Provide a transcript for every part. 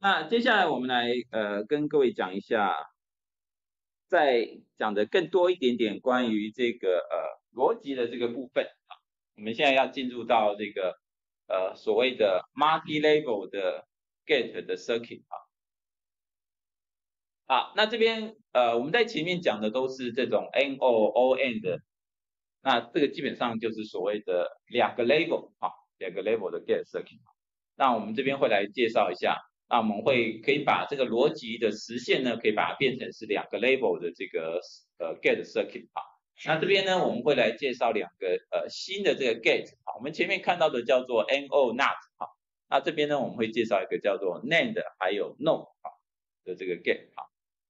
那接下来我们来呃跟各位讲一下，再讲的更多一点点关于这个呃逻辑的这个部分啊。我们现在要进入到这个呃所谓的 multi-level 的 gate 的 circuit 啊。好，那这边呃我们在前面讲的都是这种 NO、ON 的，那这个基本上就是所谓的两个 level 啊，两个 level 的 gate circuit。那我们这边会来介绍一下，那我们会可以把这个逻辑的实现呢，可以把它变成是两个 level 的这个呃 gate circuit 哈。那这边呢，我们会来介绍两个呃新的这个 gate 啊，我们前面看到的叫做 NO NOT 哈，那这边呢，我们会介绍一个叫做 NAND 还有 NO 啊的这个 gate 啊。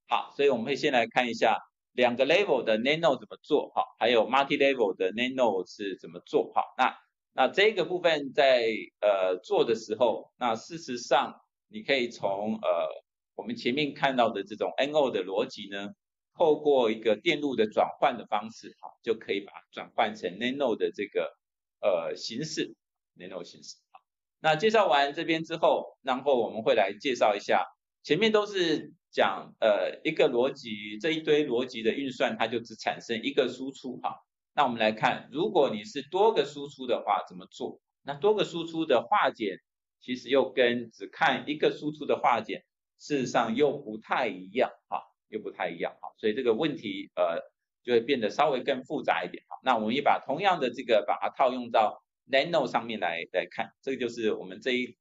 好，所以我们会先来看一下两个 level 的 nano 怎么做，哈，还有 multi level 的 nano 是怎么做，哈，那那这个部分在呃做的时候，那事实上你可以从呃我们前面看到的这种 NO 的逻辑呢，透过一个电路的转换的方式，哈，就可以把它转换成 nano 的这个呃形式，nano 形式，好，那介绍完这边之后，然后我们会来介绍一下，前面都是。讲呃一个逻辑这一堆逻辑的运算，它就只产生一个输出哈。那我们来看，如果你是多个输出的话，怎么做？那多个输出的化简，其实又跟只看一个输出的化简，事实上又不太一样哈，又不太一样哈。所以这个问题呃就会变得稍微更复杂一点哈。那我们也把同样的这个把它套用到 nano 上面来来看，这个就是我们这一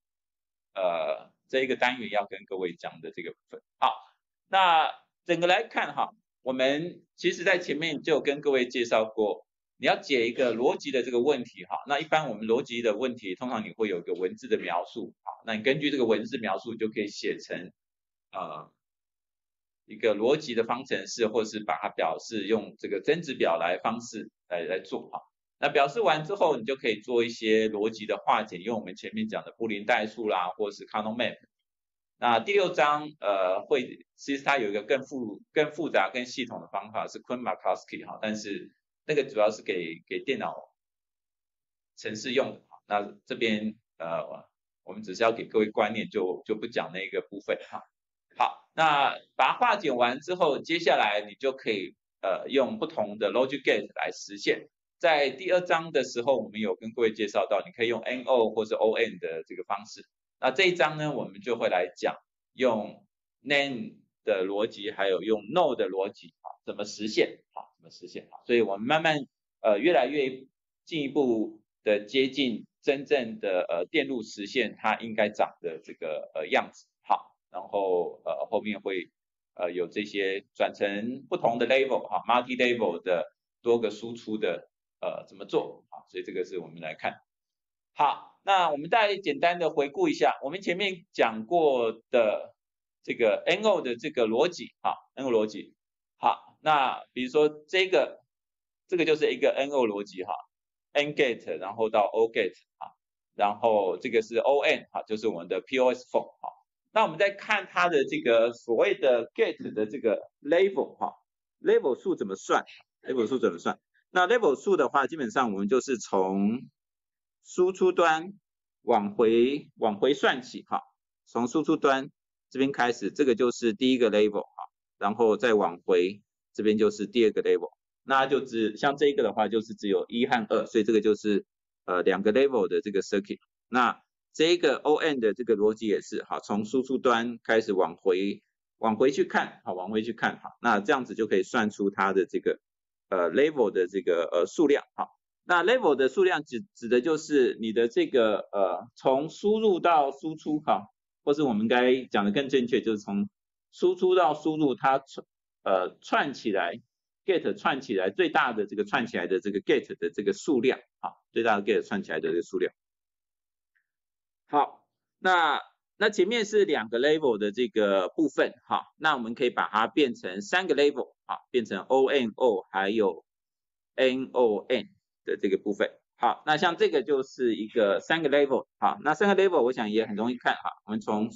呃。这一个单元要跟各位讲的这个部分，好，那整个来看哈，我们其实在前面就跟各位介绍过，你要解一个逻辑的这个问题哈，那一般我们逻辑的问题，通常你会有一个文字的描述，好，那你根据这个文字描述就可以写成呃一个逻辑的方程式，或是把它表示用这个增值表来方式来来做哈。那表示完之后，你就可以做一些逻辑的化简，用我们前面讲的布林代数啦，或是 Carnot map。那第六章呃会，其实它有一个更复更复杂、更系统的方法是 q u i n m a k o w s k i 哈，但是那个主要是给给电脑程式用的。那这边呃我们只是要给各位观念，就就不讲那个部分哈。好，那把它化简完之后，接下来你就可以呃用不同的 logi gate 来实现。在第二章的时候，我们有跟各位介绍到，你可以用 NO 或者 ON 的这个方式。那这一章呢，我们就会来讲用 NAND 的逻辑，还有用 NO 的逻辑啊，怎么实现啊，实现啊。所以我们慢慢呃越来越进一步的接近真正的呃电路实现它应该长的这个呃样子。好，然后呃后面会呃有这些转成不同的 level 哈，multi level 的多个输出的。呃，怎么做啊？所以这个是我们来看。好，那我们再简单的回顾一下，我们前面讲过的这个 NO 的这个逻辑哈，NO 逻辑。好，那比如说这个，这个就是一个 NO 逻辑哈，N gate，然后到 O gate 啊，然后这个是 ON 啊，就是我们的 POS4 哈。那我们再看它的这个所谓的 gate 的这个 level 哈，level 数怎么算？level 数怎么算？那 level 数的话，基本上我们就是从输出端往回往回算起，哈，从输出端这边开始，这个就是第一个 level 哈，然后再往回，这边就是第二个 level，那就只像这个的话，就是只有一和二，所以这个就是呃两个 level 的这个 circuit。那这个 ON 的这个逻辑也是，哈，从输出端开始往回往回去看，好，往回去看，哈，那这样子就可以算出它的这个。呃，level 的这个呃数量，好，那 level 的数量指指的就是你的这个呃从输入到输出，哈，或是我们该讲的更正确，就是从输出到输入它串呃串起来 get 串起来最大的这个串起来的这个 get 的这个数量，啊，最大的 get 串起来的这个数量。好，那。那前面是两个 level 的这个部分，哈，那我们可以把它变成三个 level，啊，变成 ONO 还有 NON 的这个部分。好，那像这个就是一个三个 level，好，那三个 level 我想也很容易看，哈，我们从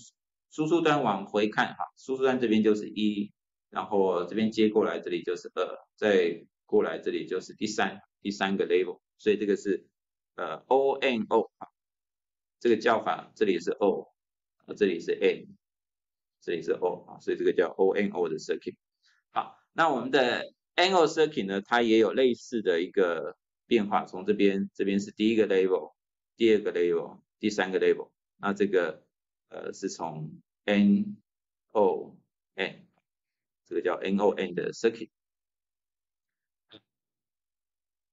输出端往回看，哈，输出端这边就是一，然后这边接过来这里就是二，再过来这里就是第三，第三个 level，所以这个是呃 ONO，哈，这个叫法这里是 O。这里是 N，这里是 O 啊，所以这个叫 ONO 的 circuit。好，那我们的 NO circuit 呢，它也有类似的一个变化，从这边这边是第一个 level，第二个 level，第三个 level，那这个呃是从 NON，这个叫 NON 的 circuit。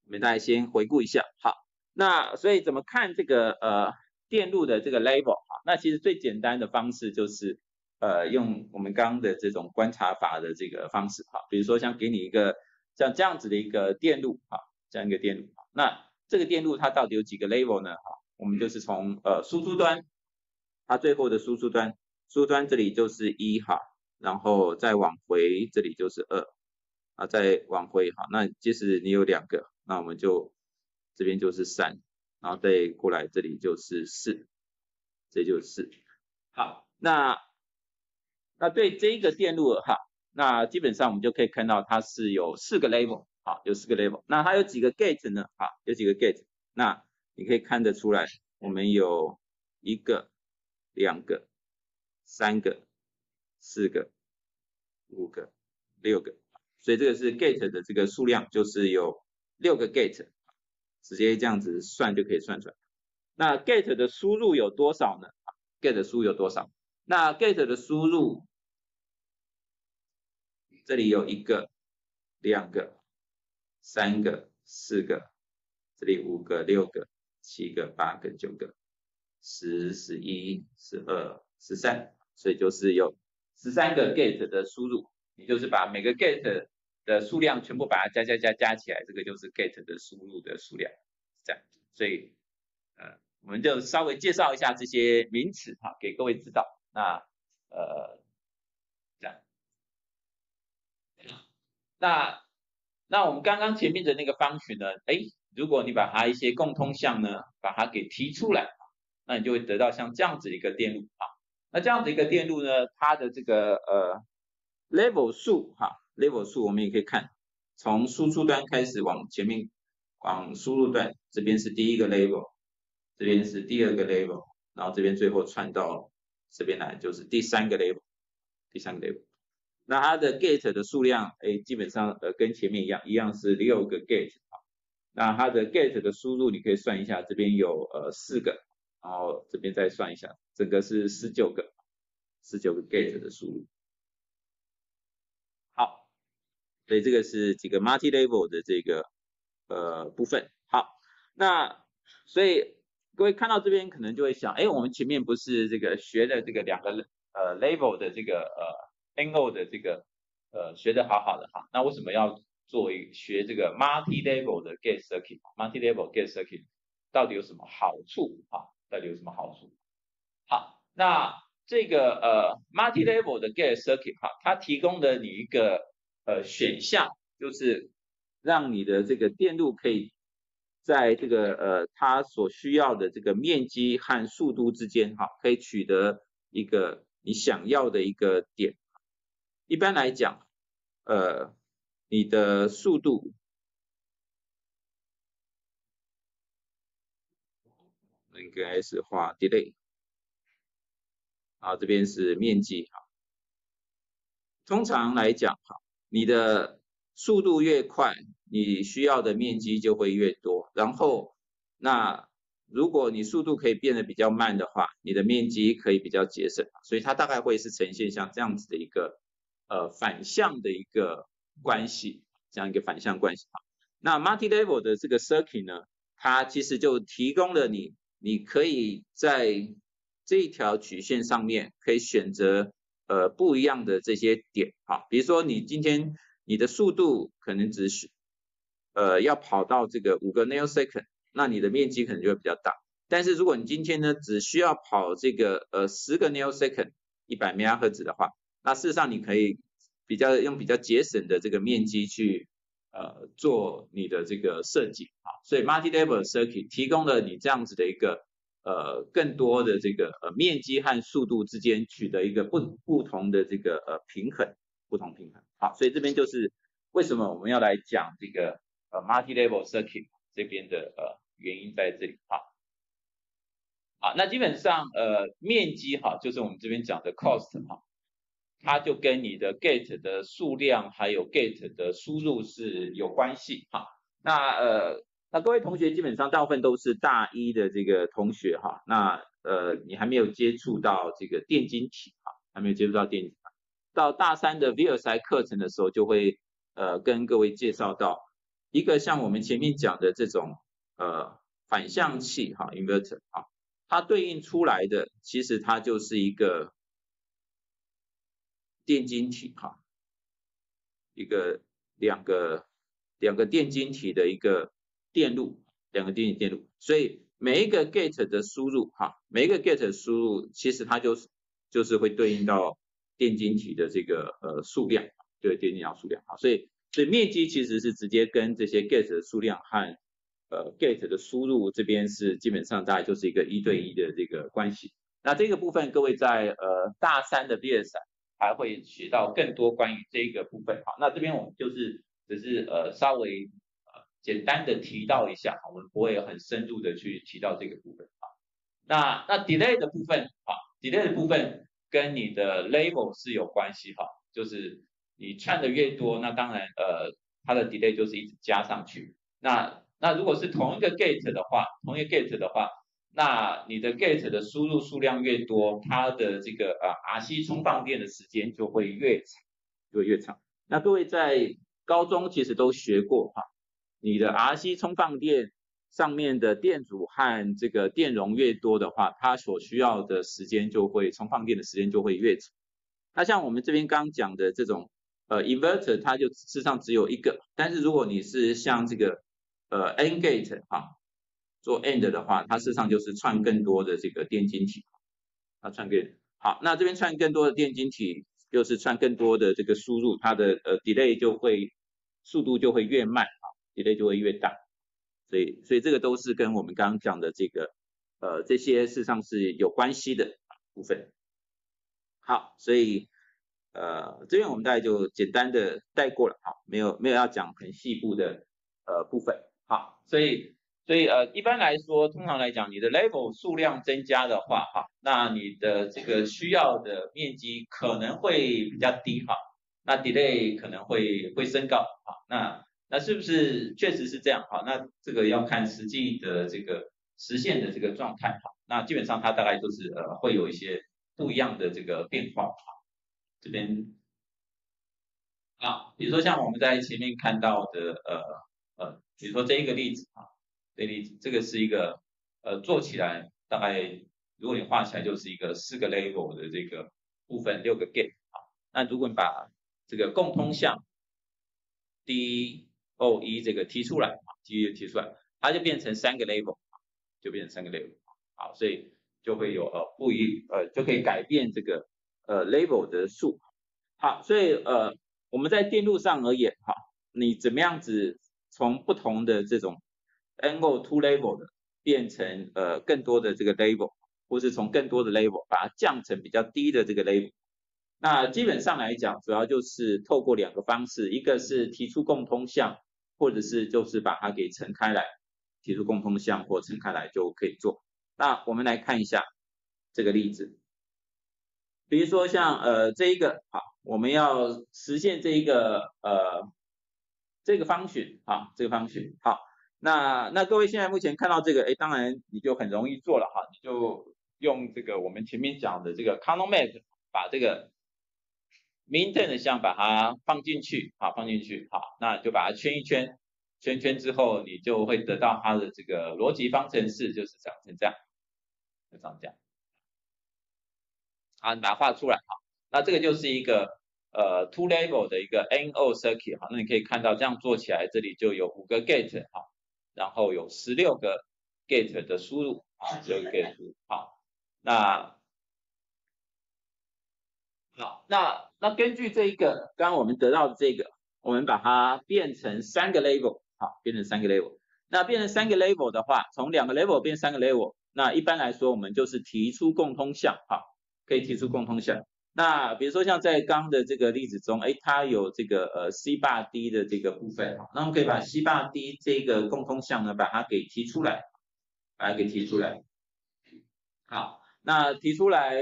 我们大家先回顾一下，好，那所以怎么看这个呃电路的这个 level 啊？那其实最简单的方式就是呃用我们刚刚的这种观察法的这个方式哈，比如说像给你一个像这样子的一个电路啊，这样一个电路，那这个电路它到底有几个 level 呢？哈，我们就是从呃输出端，它最后的输出端，输出端这里就是一哈，然后再往回这里就是二啊，再往回哈，那即使你有两个。那我们就这边就是三，然后再过来这里就是四，这就是四。好，那那对这个电路哈，那基本上我们就可以看到它是有四个 level，好，有四个 level。那它有几个 gate 呢？好，有几个 gate。那你可以看得出来，我们有一个、两个、三个、四个、五个、六个，所以这个是 gate 的这个数量，就是有。六个 gate，直接这样子算就可以算出来。那 gate 的输入有多少呢？gate 输入有多少？那 gate 的输入，这里有一个、两个、三个、四个，这里五个、六个、七个、八个、九个、十、十一、十二、十三，所以就是有十三个 gate 的输入。你就是把每个 gate 的数量全部把它加加加加起来，这个就是 gate 的输入的数量，这样。所以，呃，我们就稍微介绍一下这些名词哈，给各位知道。那，呃，这样。那，那我们刚刚前面的那个方群呢，哎，如果你把它一些共通项呢，把它给提出来，那你就会得到像这样子一个电路啊。那这样子一个电路呢，它的这个呃 level 数哈。level 数我们也可以看，从输出端开始往前面往输入端，这边是第一个 level，这边是第二个 level，然后这边最后串到这边来就是第三个 level，第三个 level。那它的 gate 的数量，哎，基本上呃跟前面一样，一样是六个 gate 啊。那它的 gate 的输入你可以算一下，这边有呃四个，然后这边再算一下，整个是十九个，十九个 gate 的输入。好所以这个是几个 multi level 的这个呃部分。好，那所以各位看到这边可能就会想，哎，我们前面不是这个学的这个两个呃 level 的这个呃 angle 的这个呃学的好好的哈，那为什么要做一学这个 multi level 的 gate circuit？multi level gate circuit 到底有什么好处啊？到底有什么好处？好，那这个呃 multi level 的 gate circuit 哈，它提供的你一个呃，选项就是让你的这个电路可以在这个呃它所需要的这个面积和速度之间，哈，可以取得一个你想要的一个点。一般来讲，呃，你的速度，应该是画 delay，啊，这边是面积，哈，通常来讲，哈。你的速度越快，你需要的面积就会越多。然后，那如果你速度可以变得比较慢的话，你的面积可以比较节省。所以它大概会是呈现像这样子的一个呃反向的一个关系，这样一个反向关系哈。那 multi level 的这个 circuit 呢，它其实就提供了你，你可以在这一条曲线上面可以选择。呃，不一样的这些点，哈，比如说你今天你的速度可能只是，呃，要跑到这个五个 nail second，那你的面积可能就会比较大。但是如果你今天呢，只需要跑这个呃十个 nail second 一百 MHz 的话，那事实上你可以比较用比较节省的这个面积去呃做你的这个设计，啊，所以 multi-level circuit 提供了你这样子的一个。呃，更多的这个呃面积和速度之间取得一个不不同的这个呃平衡，不同平衡。好，所以这边就是为什么我们要来讲这个呃 multi-level circuit 这边的呃原因在这里。好，好，那基本上呃面积哈就是我们这边讲的 cost 哈。它就跟你的 gate 的数量还有 gate 的输入是有关系哈。那呃，那各位同学基本上大部分都是大一的这个同学哈。那呃，你还没有接触到这个电晶体哈，还没有接触到电晶体。到大三的 VLSI 课程的时候，就会呃跟各位介绍到一个像我们前面讲的这种呃反向器哈 inverter 哈，它对应出来的其实它就是一个。电晶体哈，一个两个两个电晶体的一个电路，两个电电路，所以每一个 gate 的输入哈，每一个 gate 输入其实它就是就是会对应到电晶体的这个呃数量，对电晶体数量哈，所以所以面积其实是直接跟这些 gate 的数量和呃 gate 的输入这边是基本上大概就是一个一对一的这个关系。那这个部分各位在呃大三的毕业展。还会学到更多关于这个部分，好，那这边我们就是只是呃稍微简单的提到一下，我们不会很深入的去提到这个部分，啊。那那 delay 的部分，啊 delay 的部分跟你的 level 是有关系，哈，就是你串的越多，那当然呃它的 delay 就是一直加上去，那那如果是同一个 gate 的话，同一个 gate 的话。那你的 gate 的输入数量越多，它的这个呃 RC 充放电的时间就会越长，就会越长。那各位在高中其实都学过哈，你的 RC 充放电上面的电阻和这个电容越多的话，它所需要的时间就会充放电的时间就会越长。那像我们这边刚讲的这种呃 inverter，它就事实上只有一个，但是如果你是像这个呃 N gate 哈。做 AND 的话，它事实上就是串更多的这个电晶体，啊串更好，那这边串更多的电晶体，就是串更多的这个输入，它的呃 delay 就会速度就会越慢，delay 就会越大，所以所以这个都是跟我们刚刚讲的这个呃这些事实上是有关系的部分。好，所以呃这边我们大概就简单的带过了，好，没有没有要讲很细部的呃部分，好，所以。所以呃，一般来说，通常来讲，你的 level 数量增加的话，哈，那你的这个需要的面积可能会比较低，哈，那 delay 可能会会升高，哈，那那是不是确实是这样，哈？那这个要看实际的这个实现的这个状态，哈，那基本上它大概就是呃会有一些不一样的这个变化，哈，这边啊，比如说像我们在前面看到的呃呃，比如说这一个例子，啊。这例子这个是一个呃做起来大概如果你画起来就是一个四个 level 的这个部分六个 gate 啊，那如果你把这个共通项第一 O E 这个提出来啊，提提出来，它就变成三个 level 就变成三个 level 好，所以就会有呃不一呃就可以改变这个呃 level 的数好，所以呃我们在电路上而言哈，你怎么样子从不同的这种 NO two level 的变成呃更多的这个 level，或是从更多的 level 把它降成比较低的这个 level。那基本上来讲，主要就是透过两个方式，一个是提出共通项，或者是就是把它给乘开来，提出共通项或乘开来就可以做。那我们来看一下这个例子，比如说像呃这一个好，我们要实现这一个呃这个方选啊，这个方选好。那那各位现在目前看到这个，哎，当然你就很容易做了哈，你就用这个我们前面讲的这个 c o n o Map 把这个 Min Ten 的项把它放进去，好放进去，好，那就把它圈一圈，圈圈之后你就会得到它的这个逻辑方程式，就是长成这样，就长这样，好，你把它画出来，好，那这个就是一个呃 Two Level 的一个 NO Circuit，好，那你可以看到这样做起来，这里就有五个 Gate，好。然后有十六个 gate 的输入啊，十六个 gate 输入好，那好，那那根据这一个刚刚我们得到的这个，我们把它变成三个 level 好，变成三个 level。那变成三个 level 的话，从两个 level 变三个 level，那一般来说我们就是提出共通项好，可以提出共通项。那比如说像在刚的这个例子中，哎，它有这个呃 C 霸 D 的这个部分，那我们可以把 C 霸 D 这个共通项呢，把它给提出来，把它给提出来。好，那提出来，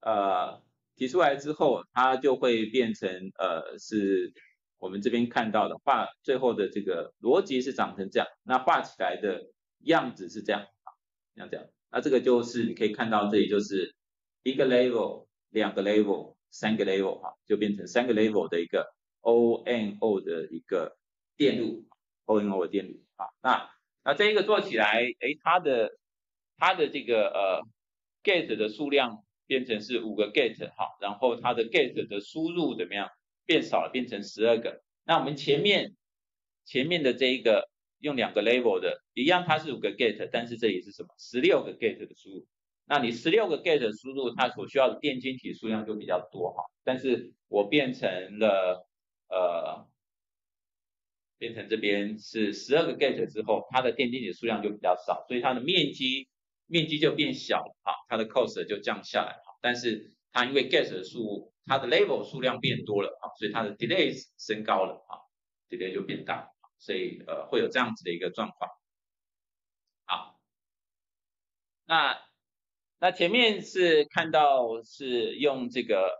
呃，提出来之后，它就会变成呃是我们这边看到的画最后的这个逻辑是长成这样，那画起来的样子是这样啊，像这样，那这个就是你可以看到这里就是一个 level、两个 level、三个 level 哈，就变成三个 level 的一个 O N O 的一个电路，O N O 的电路啊，那那这一个做起来，哎，它的它的这个呃 gate 的数量。变成是五个 gate 好，然后它的 gate 的输入怎么样变少了，变成十二个。那我们前面前面的这一个用两个 level 的一样，它是五个 gate，但是这里是什么？十六个 gate 的输入。那你十六个 gate 输入，它所需要的电晶体数量就比较多哈。但是我变成了呃变成这边是十二个 gate 之后，它的电晶体数量就比较少，所以它的面积。面积就变小了啊，它的 cost 就降下来哈，但是它因为 get 的数，它的 level 数量变多了啊，所以它的 delays 升高了啊，delay 就变大，所以呃会有这样子的一个状况。好，那那前面是看到是用这个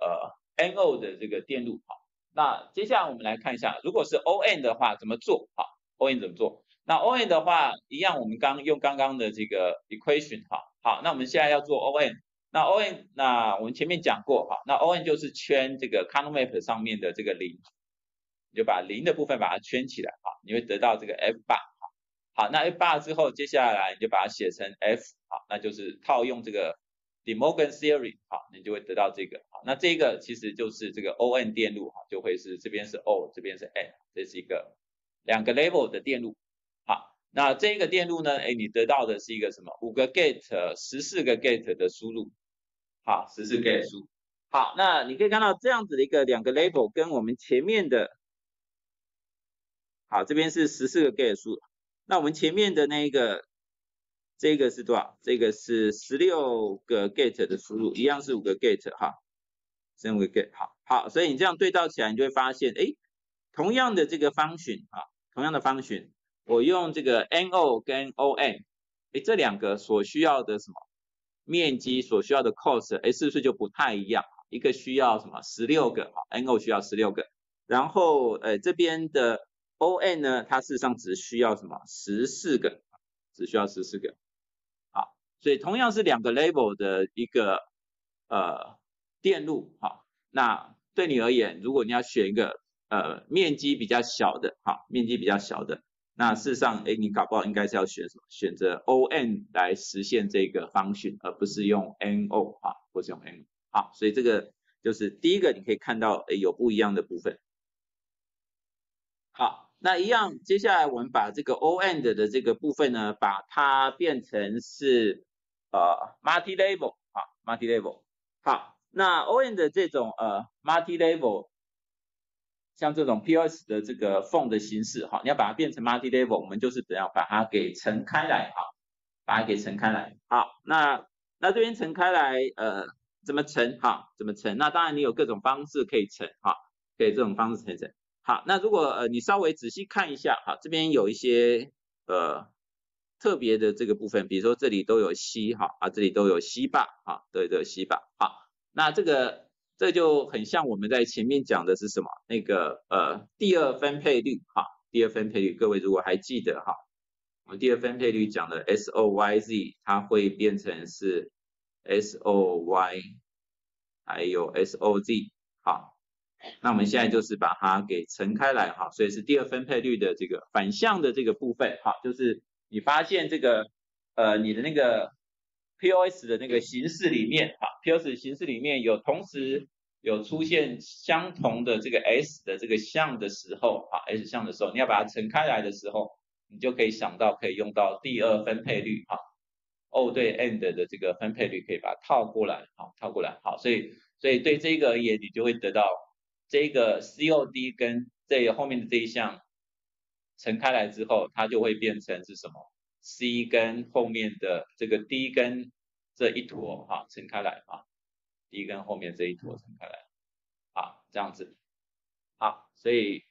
呃 NO 的这个电路哈，那接下来我们来看一下，如果是 ON 的话怎么做啊？ON 怎么做？那 O N 的话，一样，我们刚用刚刚的这个 equation 哈，好，那我们现在要做 O N，那 O N，那我们前面讲过哈，那 O N 就是圈这个 column map 上面的这个零，你就把零的部分把它圈起来哈，你会得到这个 F bar 哈，好，那 F bar 之后，接下来你就把它写成 F 好，那就是套用这个 De Morgan theory 好，你就会得到这个好，那这个其实就是这个 O N 电路哈，就会是这边是 O，这边是 N，这是一个两个 level 的电路。那这个电路呢？哎，你得到的是一个什么？五个 gate，十四个 gate 的输入，好，十四 gate 输。好，那你可以看到这样子的一个两个 label 跟我们前面的，好，这边是十四个 gate 输。那我们前面的那一个，这个是多少？这个是十六个 gate 的输入，一样是五个 gate 哈，十五个 gate。好，好，所以你这样对照起来，你就会发现，哎，同样的这个方 n 啊，同样的方选。我用这个 NO 跟 ON，哎，这两个所需要的什么？面积所需要的 cost，哎，是不是就不太一样？一个需要什么？十六个啊，NO 需要十六个，然后呃这边的 ON 呢，它事实上只需要什么？十四个，只需要十四个，好，所以同样是两个 level 的一个呃电路，好，那对你而言，如果你要选一个呃面积比较小的，好，面积比较小的。那事实上，哎，你搞不好应该是要选什么？选择 O N 来实现这个方选，而不是用 N O 哈，或是用 N。好，所以这个就是第一个，你可以看到，哎，有不一样的部分。好，那一样，接下来我们把这个 O N 的这个部分呢，把它变成是呃 multi level 啊，multi level。好，那 O N 的这种呃 multi level。像这种 POS 的这个缝的形式，哈，你要把它变成 multi level，我们就是怎样把它给撑开来，哈，把它给撑开来。好，那那这边撑开来，呃，怎么撑？哈，怎么撑？那当然你有各种方式可以撑，哈，可以这种方式撑撑。好，那如果呃你稍微仔细看一下，哈，这边有一些呃特别的这个部分，比如说这里都有 C，哈，啊这里都有 C 坝，哈，对对 C 坝，好，那这个。这就很像我们在前面讲的是什么？那个呃第二分配率哈，第二分配率，各位如果还记得哈，我们第二分配率讲的 S O Y Z，它会变成是 S O Y，还有 S O Z，好，那我们现在就是把它给乘开来哈，所以是第二分配率的这个反向的这个部分哈，就是你发现这个呃你的那个 P O S 的那个形式里面哈，P O S 形式里面有同时有出现相同的这个 S 的这个项的时候，啊 S 项的时候，你要把它乘开来的时候，你就可以想到可以用到第二分配率，哈，O 对 And 的这个分配率可以把它套过来，好，套过来，好，所以所以对这个而言，你就会得到这个 COD 跟这后面的这一项乘开来之后，它就会变成是什么？C 跟后面的这个 D 跟这一坨，哈，乘开来，啊。第一根后面这一坨撑开来，好，这样子，好，所以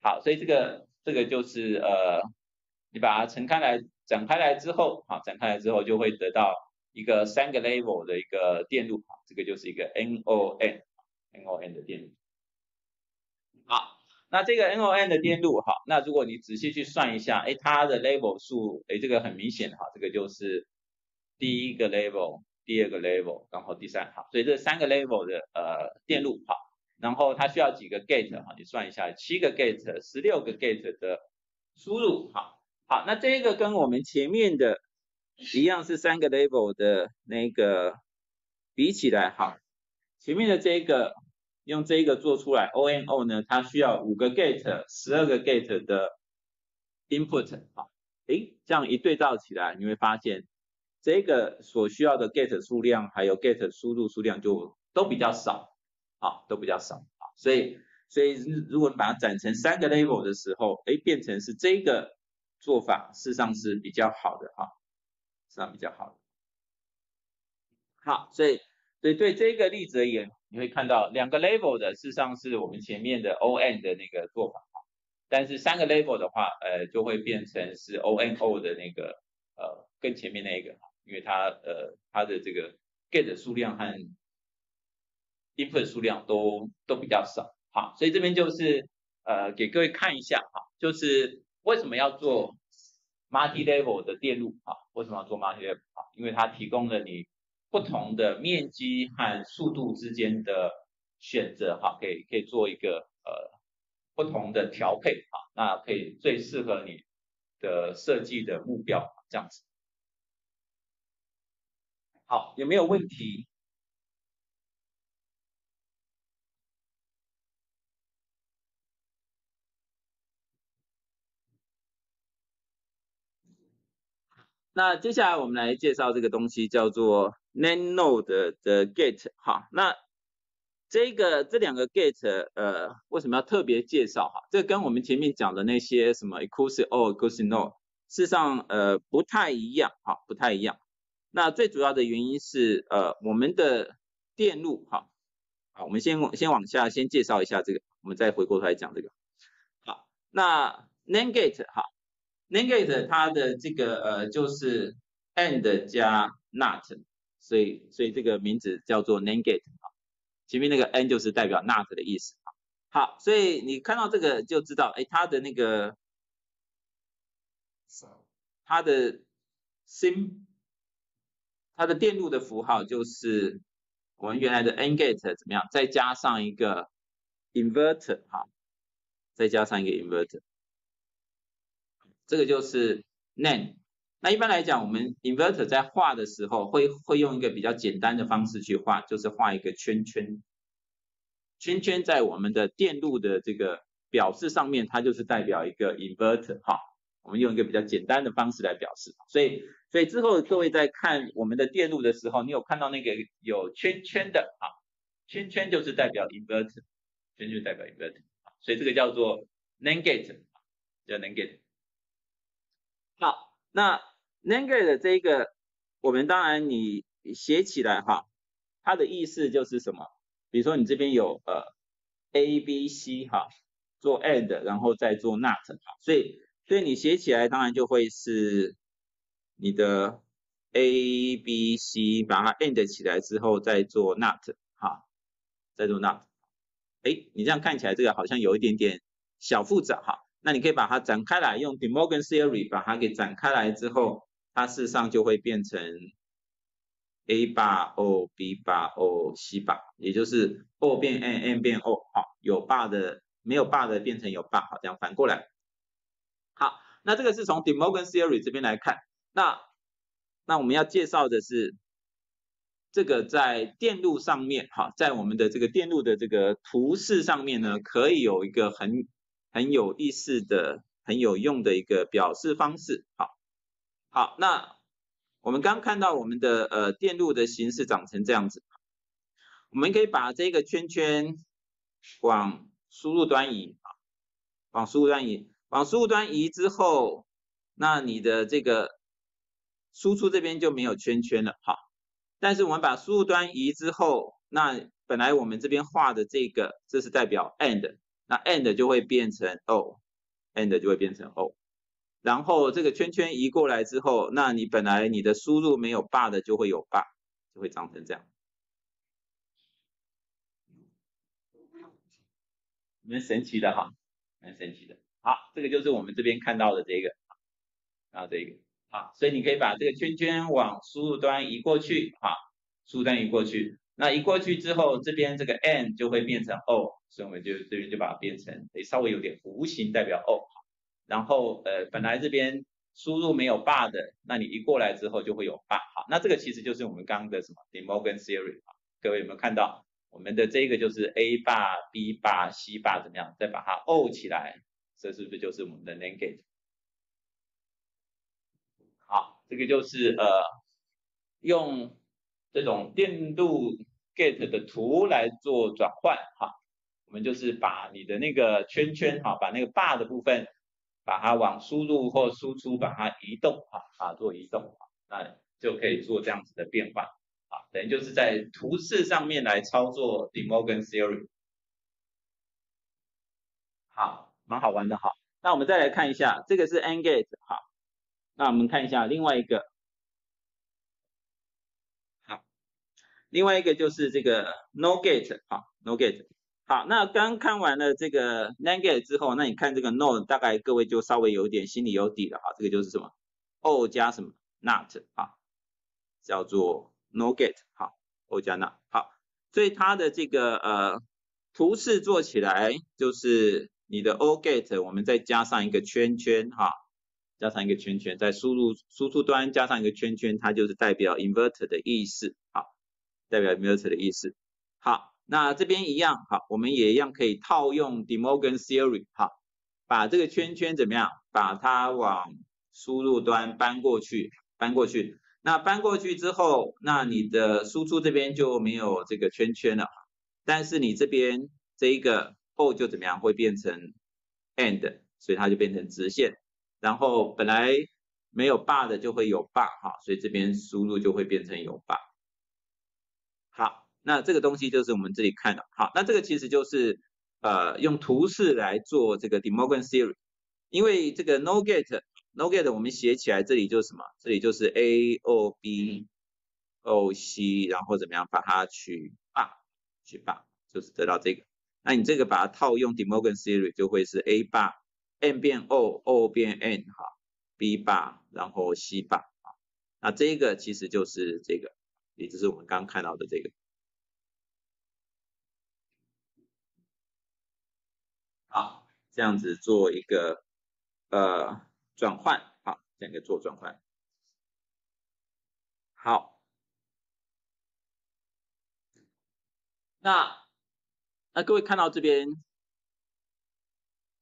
好，所以这个这个就是呃，你把它撑开来展开来之后，好，展开来之后就会得到一个三个 level 的一个电路，这个就是一个 NON，NON 的电路。好，那这个 NON 的电路，哈，那如果你仔细去算一下，哎，它的 level 数，哎，这个很明显，哈，这个就是第一个 level，第二个 level，然后第三，行，所以这三个 level 的呃电路，哈，然后它需要几个 gate，哈，你算一下，七个 gate，十六个 gate 的输入，哈，好，那这个跟我们前面的一样是三个 level 的那个比起来，哈，前面的这个。用这个做出来，ONO 呢，它需要五个 gate，十二个 gate 的 input 好，诶，这样一对照起来，你会发现这个所需要的 get 数量还有 get 输入数量就都比较少，啊，都比较少啊，所以所以如果你把它展成三个 level 的时候，诶，变成是这个做法，事实上是比较好的啊，实上比较好的。好，所以。所以对这个例子而言，你会看到两个 level 的，事实上是我们前面的 O N 的那个做法啊但是三个 level 的话，呃，就会变成是 O N O 的那个，呃，跟前面那个，因为它呃它的这个 get 数量和 input 数量都都比较少，好，所以这边就是呃给各位看一下哈，就是为什么要做 multi level 的电路啊？为什么要做 multi level 啊？因为它提供了你。不同的面积和速度之间的选择，哈，可以可以做一个呃不同的调配，哈，那可以最适合你的设计的目标，这样子。好，有没有问题？那接下来我们来介绍这个东西，叫做 NAND node 的 gate。哈，那这个这两个 gate，呃，为什么要特别介绍？哈，这跟我们前面讲的那些什么 inclusive or inclusive node，事实上，呃，不太一样，哈，不太一样。那最主要的原因是，呃，我们的电路，哈，好，我们先先往下先介绍一下这个，我们再回过头来讲这个。好，那 NAND gate，哈。NAND 它的这个呃就是 AND 加 NOT，所以所以这个名字叫做 NAND gate 啊，前面那个 N 就是代表 NOT 的意思啊。好，所以你看到这个就知道，哎，它的那个它的 sim 它的电路的符号就是我们原来的 N gate 怎么样，再加上一个 inverter 哈，再加上一个 inverter。这个就是 NAND。那一般来讲，我们 inverter 在画的时候，会会用一个比较简单的方式去画，就是画一个圈圈。圈圈在我们的电路的这个表示上面，它就是代表一个 inverter 哈。我们用一个比较简单的方式来表示。所以，所以之后各位在看我们的电路的时候，你有看到那个有圈圈的啊？圈圈就是代表 inverter，圈圈代表 inverter。所以这个叫做 NAND gate，叫 NAND gate。好，那 NAND gate 的这一个，我们当然你写起来哈，它的意思就是什么？比如说你这边有呃 A B C 哈，做 AND 然后再做 NOT 哈，所以所以你写起来当然就会是你的 A B C 把它 AND 起来之后再做 NOT 哈，再做 NOT，哎，你这样看起来这个好像有一点点小复杂哈。那你可以把它展开来，用 De Morgan Theory 把它给展开来之后，它事实上就会变成 A 八 O B 八 O C 八，也就是 O 变 N，N 变 O，好，有把的没有把的变成有把，好，这样反过来。那这个是从 De Morgan Theory 这边来看，那那我们要介绍的是这个在电路上面，好，在我们的这个电路的这个图示上面呢，可以有一个很。很有意思的、很有用的一个表示方式。好，好，那我们刚看到我们的呃电路的形式长成这样子，我们可以把这个圈圈往输入端移啊，往输入端移，往输入端移之后，那你的这个输出这边就没有圈圈了。哈，但是我们把输入端移之后，那本来我们这边画的这个，这是代表 AND。那 and 就会变成 o，and 就会变成 o，然后这个圈圈移过来之后，那你本来你的输入没有 bar 的就会有 bar，就会长成这样。蛮神奇的哈，蛮神奇的。好，这个就是我们这边看到的这个，啊这个，好，所以你可以把这个圈圈往输入端移过去，哈，输入端移过去，那移过去之后，这边这个 n 就会变成 o，所以我们就这边就把它变成，诶稍微有点弧形代表 o。然后呃，本来这边输入没有 bar 的，那你一过来之后就会有 bar。好，那这个其实就是我们刚刚的什么 De Morgan theory 啊？各位有没有看到我们的这个就是 A bar、B bar、C bar 怎么样？再把它 O 起来，这是不是就是我们的 NAND gate？好，这个就是呃用这种电路 gate 的图来做转换哈。我们就是把你的那个圈圈哈，把那个 bar 的部分。把它往输入或输出把它移动哈啊做移动啊，那就可以做这样子的变换啊，等于就是在图示上面来操作 De Morgan theory。好，蛮好玩的哈。那我们再来看一下，这个是 N gate 哈。那我们看一下另外一个，好，另外一个就是这个 No gate 好 No gate。好，那刚看完了这个 n a n g a t e 之后，那你看这个 No 大概各位就稍微有点心里有底了哈。这个就是什么？O 加什么 NOT 啊，叫做 No gate 好，O 加 NOT 好，所以它的这个呃图示做起来就是你的 O gate，我们再加上一个圈圈哈，加上一个圈圈，在输入输出端加上一个圈圈，它就是代表 inverter 的意思好，代表 inverter 的意思好。那这边一样，好，我们也一样可以套用 De Morgan theory，好，把这个圈圈怎么样，把它往输入端搬过去，搬过去。那搬过去之后，那你的输出这边就没有这个圈圈了，但是你这边这一个后就怎么样，会变成 AND，所以它就变成直线。然后本来没有 bar 的就会有 bar，哈，所以这边输入就会变成有 bar。好。那这个东西就是我们这里看的，好，那这个其实就是呃用图示来做这个 De Morgan theory，因为这个 no gate no gate 我们写起来这里就是什么？这里就是 A O B O C，然后怎么样把它取 bar，取 bar，就是得到这个。那你这个把它套用 De Morgan theory 就会是 A 八 n 变 O，O 变 N，哈，B 八然后 C 八啊，那这个其实就是这个，也就是我们刚刚看到的这个。好，这样子做一个呃转换，好，这样一个做转换。好，那那各位看到这边，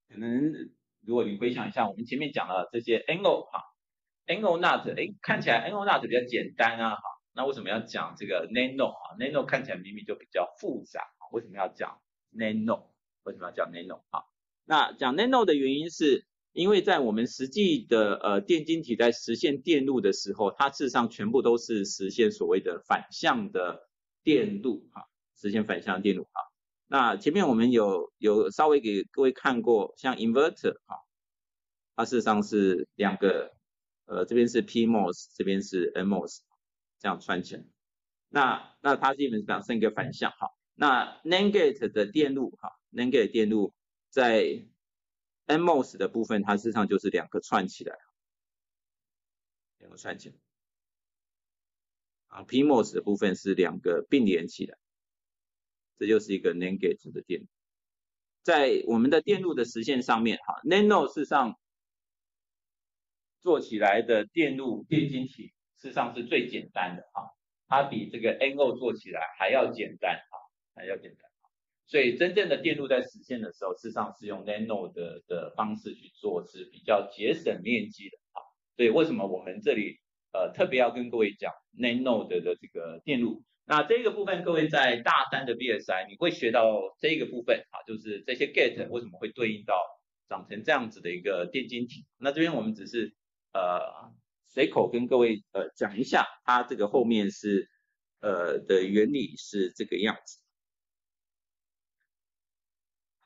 可能如果你回想一下，我们前面讲了这些 NO 哈，NO NOT，哎，看起来 NO NOT 比较简单啊，哈，那为什么要讲这个 NANO 啊？NANO 看起来明明就比较复杂，为什么要讲 NANO？为什么要讲 nano 啊？那讲 nano 的原因是，因为在我们实际的呃电晶体在实现电路的时候，它事实上全部都是实现所谓的反向的电路哈，实现反向电路哈。那前面我们有有稍微给各位看过，像 inverter 哈，它事实上是两个呃这边是 PMOS，这边是 NMOS，这样串起来。那那它基本上是一个反向哈。那 NAND gate 的电路哈。NAND gate 电路在 NMOS 的部分，它事实上就是两个串起来，两个串起来。啊，PMOS 的部分是两个并联起来，这就是一个 NAND gate 的电路。在我们的电路的实现上面，哈，Nano 事实上做起来的电路电晶体事实上是最简单的，哈，它比这个 NO 做起来还要简单，哈，还要简单。所以真正的电路在实现的时候，事实上是用 nano 的的方式去做，是比较节省面积的哈。所以为什么我们这里呃特别要跟各位讲 nano 的的这个电路？那这个部分各位在大三的 BSI 你会学到这个部分啊，就是这些 gate 为什么会对应到长成这样子的一个电晶体？那这边我们只是呃随口跟各位呃讲一下，它这个后面是呃的原理是这个样子。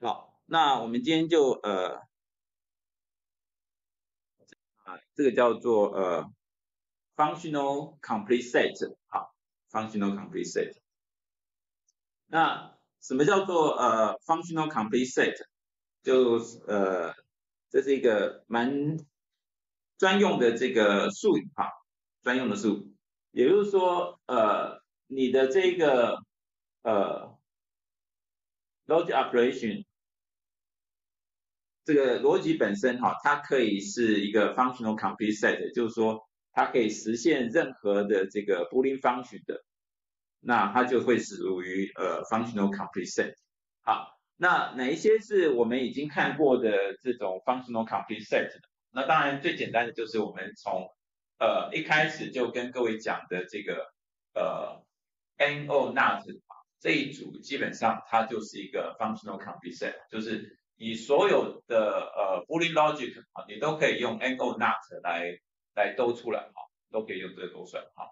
好，那我们今天就呃这个叫做呃 functional complete set，好，functional complete set。那什么叫做呃 functional complete set？就呃这是一个蛮专用的这个术语哈，专用的术语，也就是说呃你的这个呃 logic operation 这个逻辑本身哈，它可以是一个 functional complete set，就是说它可以实现任何的这个 Boolean function 的，那它就会属于呃 functional complete set。好，那哪一些是我们已经看过的这种 functional complete set 的？那当然最简单的就是我们从呃一开始就跟各位讲的这个呃 no not 这一组，基本上它就是一个 functional complete set，就是你所有的呃 Boolean logic 啊，你都可以用 no not 来来兜出来哈，都可以用这个兜出来哈，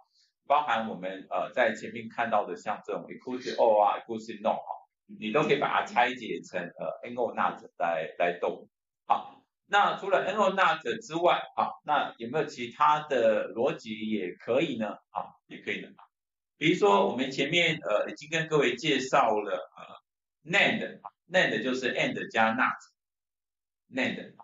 包含我们呃在前面看到的像这种 inclusive or 啊，inclusive no 哈，你都可以把它拆解成呃 no not 来来兜。好，那除了 no not 之外啊，那有没有其他的逻辑也可以呢？啊，也可以的。比如说我们前面呃已经跟各位介绍了呃 NAND。NAND 就是 AND 加 NOT，NAND，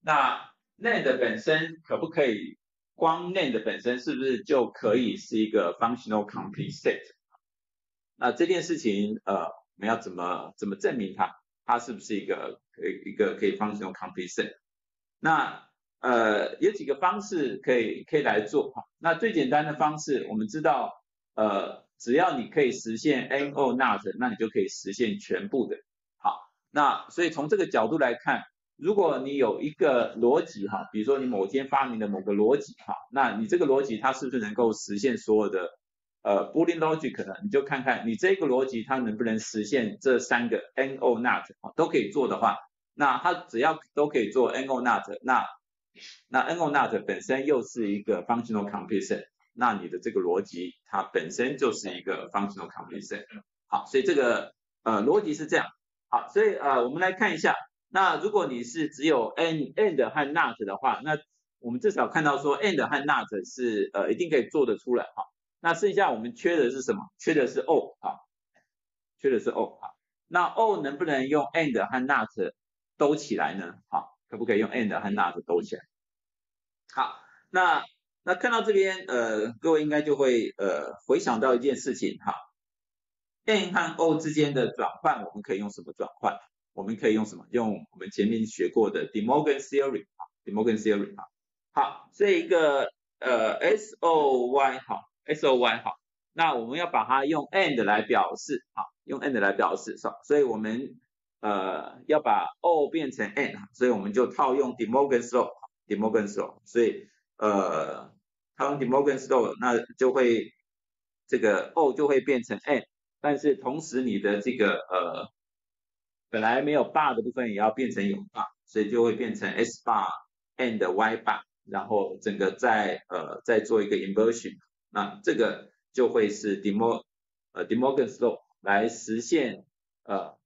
那 NAND 本身可不可以光 NAND 本身是不是就可以是一个 functional complete set？那这件事情呃我们要怎么怎么证明它？它是不是一个可以一个可以 functional complete set？那呃有几个方式可以可以来做哈。那最简单的方式我们知道呃只要你可以实现 NO NOT，那你就可以实现全部的。好那所以从这个角度来看，如果你有一个逻辑哈，比如说你某天发明的某个逻辑哈，那你这个逻辑它是不是能够实现所有的呃 Boolean logic 呢？你就看看你这个逻辑它能不能实现这三个 no not 都可以做的话，那它只要都可以做 no not，那那 no not 本身又是一个 functional completion，那你的这个逻辑它本身就是一个 functional completion。好，所以这个呃逻辑是这样。好，所以呃，我们来看一下，那如果你是只有 and and 和 not 的话，那我们至少看到说 and 和 not 是呃一定可以做得出来哈。那剩下我们缺的是什么？缺的是 o 哈，缺的是 o 哈。那 o 能不能用 and 和 not 兜起来呢？好，可不可以用 and 和 not 兜起来？好，那那看到这边呃，各位应该就会呃回想到一件事情哈。n 和 o 之间的转换，我们可以用什么转换？我们可以用什么？用我们前面学过的 De Morgan Theory 啊，De Morgan Theory 啊。好，这一个呃 S O Y 好，S O Y 好，那我们要把它用 and 来表示，好，用 and 来表示，所所以我们呃要把 o 变成 and，所以我们就套用 De Morgan's Law，De Morgan's Law，所以呃套用 De Morgan's Law，那就会这个 o 就会变成 and。但是同时你的这个呃本来没有 bar 的部分也要变成有 bar，所以就会变成 s bar and y bar，然后整个再呃再做一个 inversion，那这个就会是 d e m o 呃 De Morgan's law 来实现呃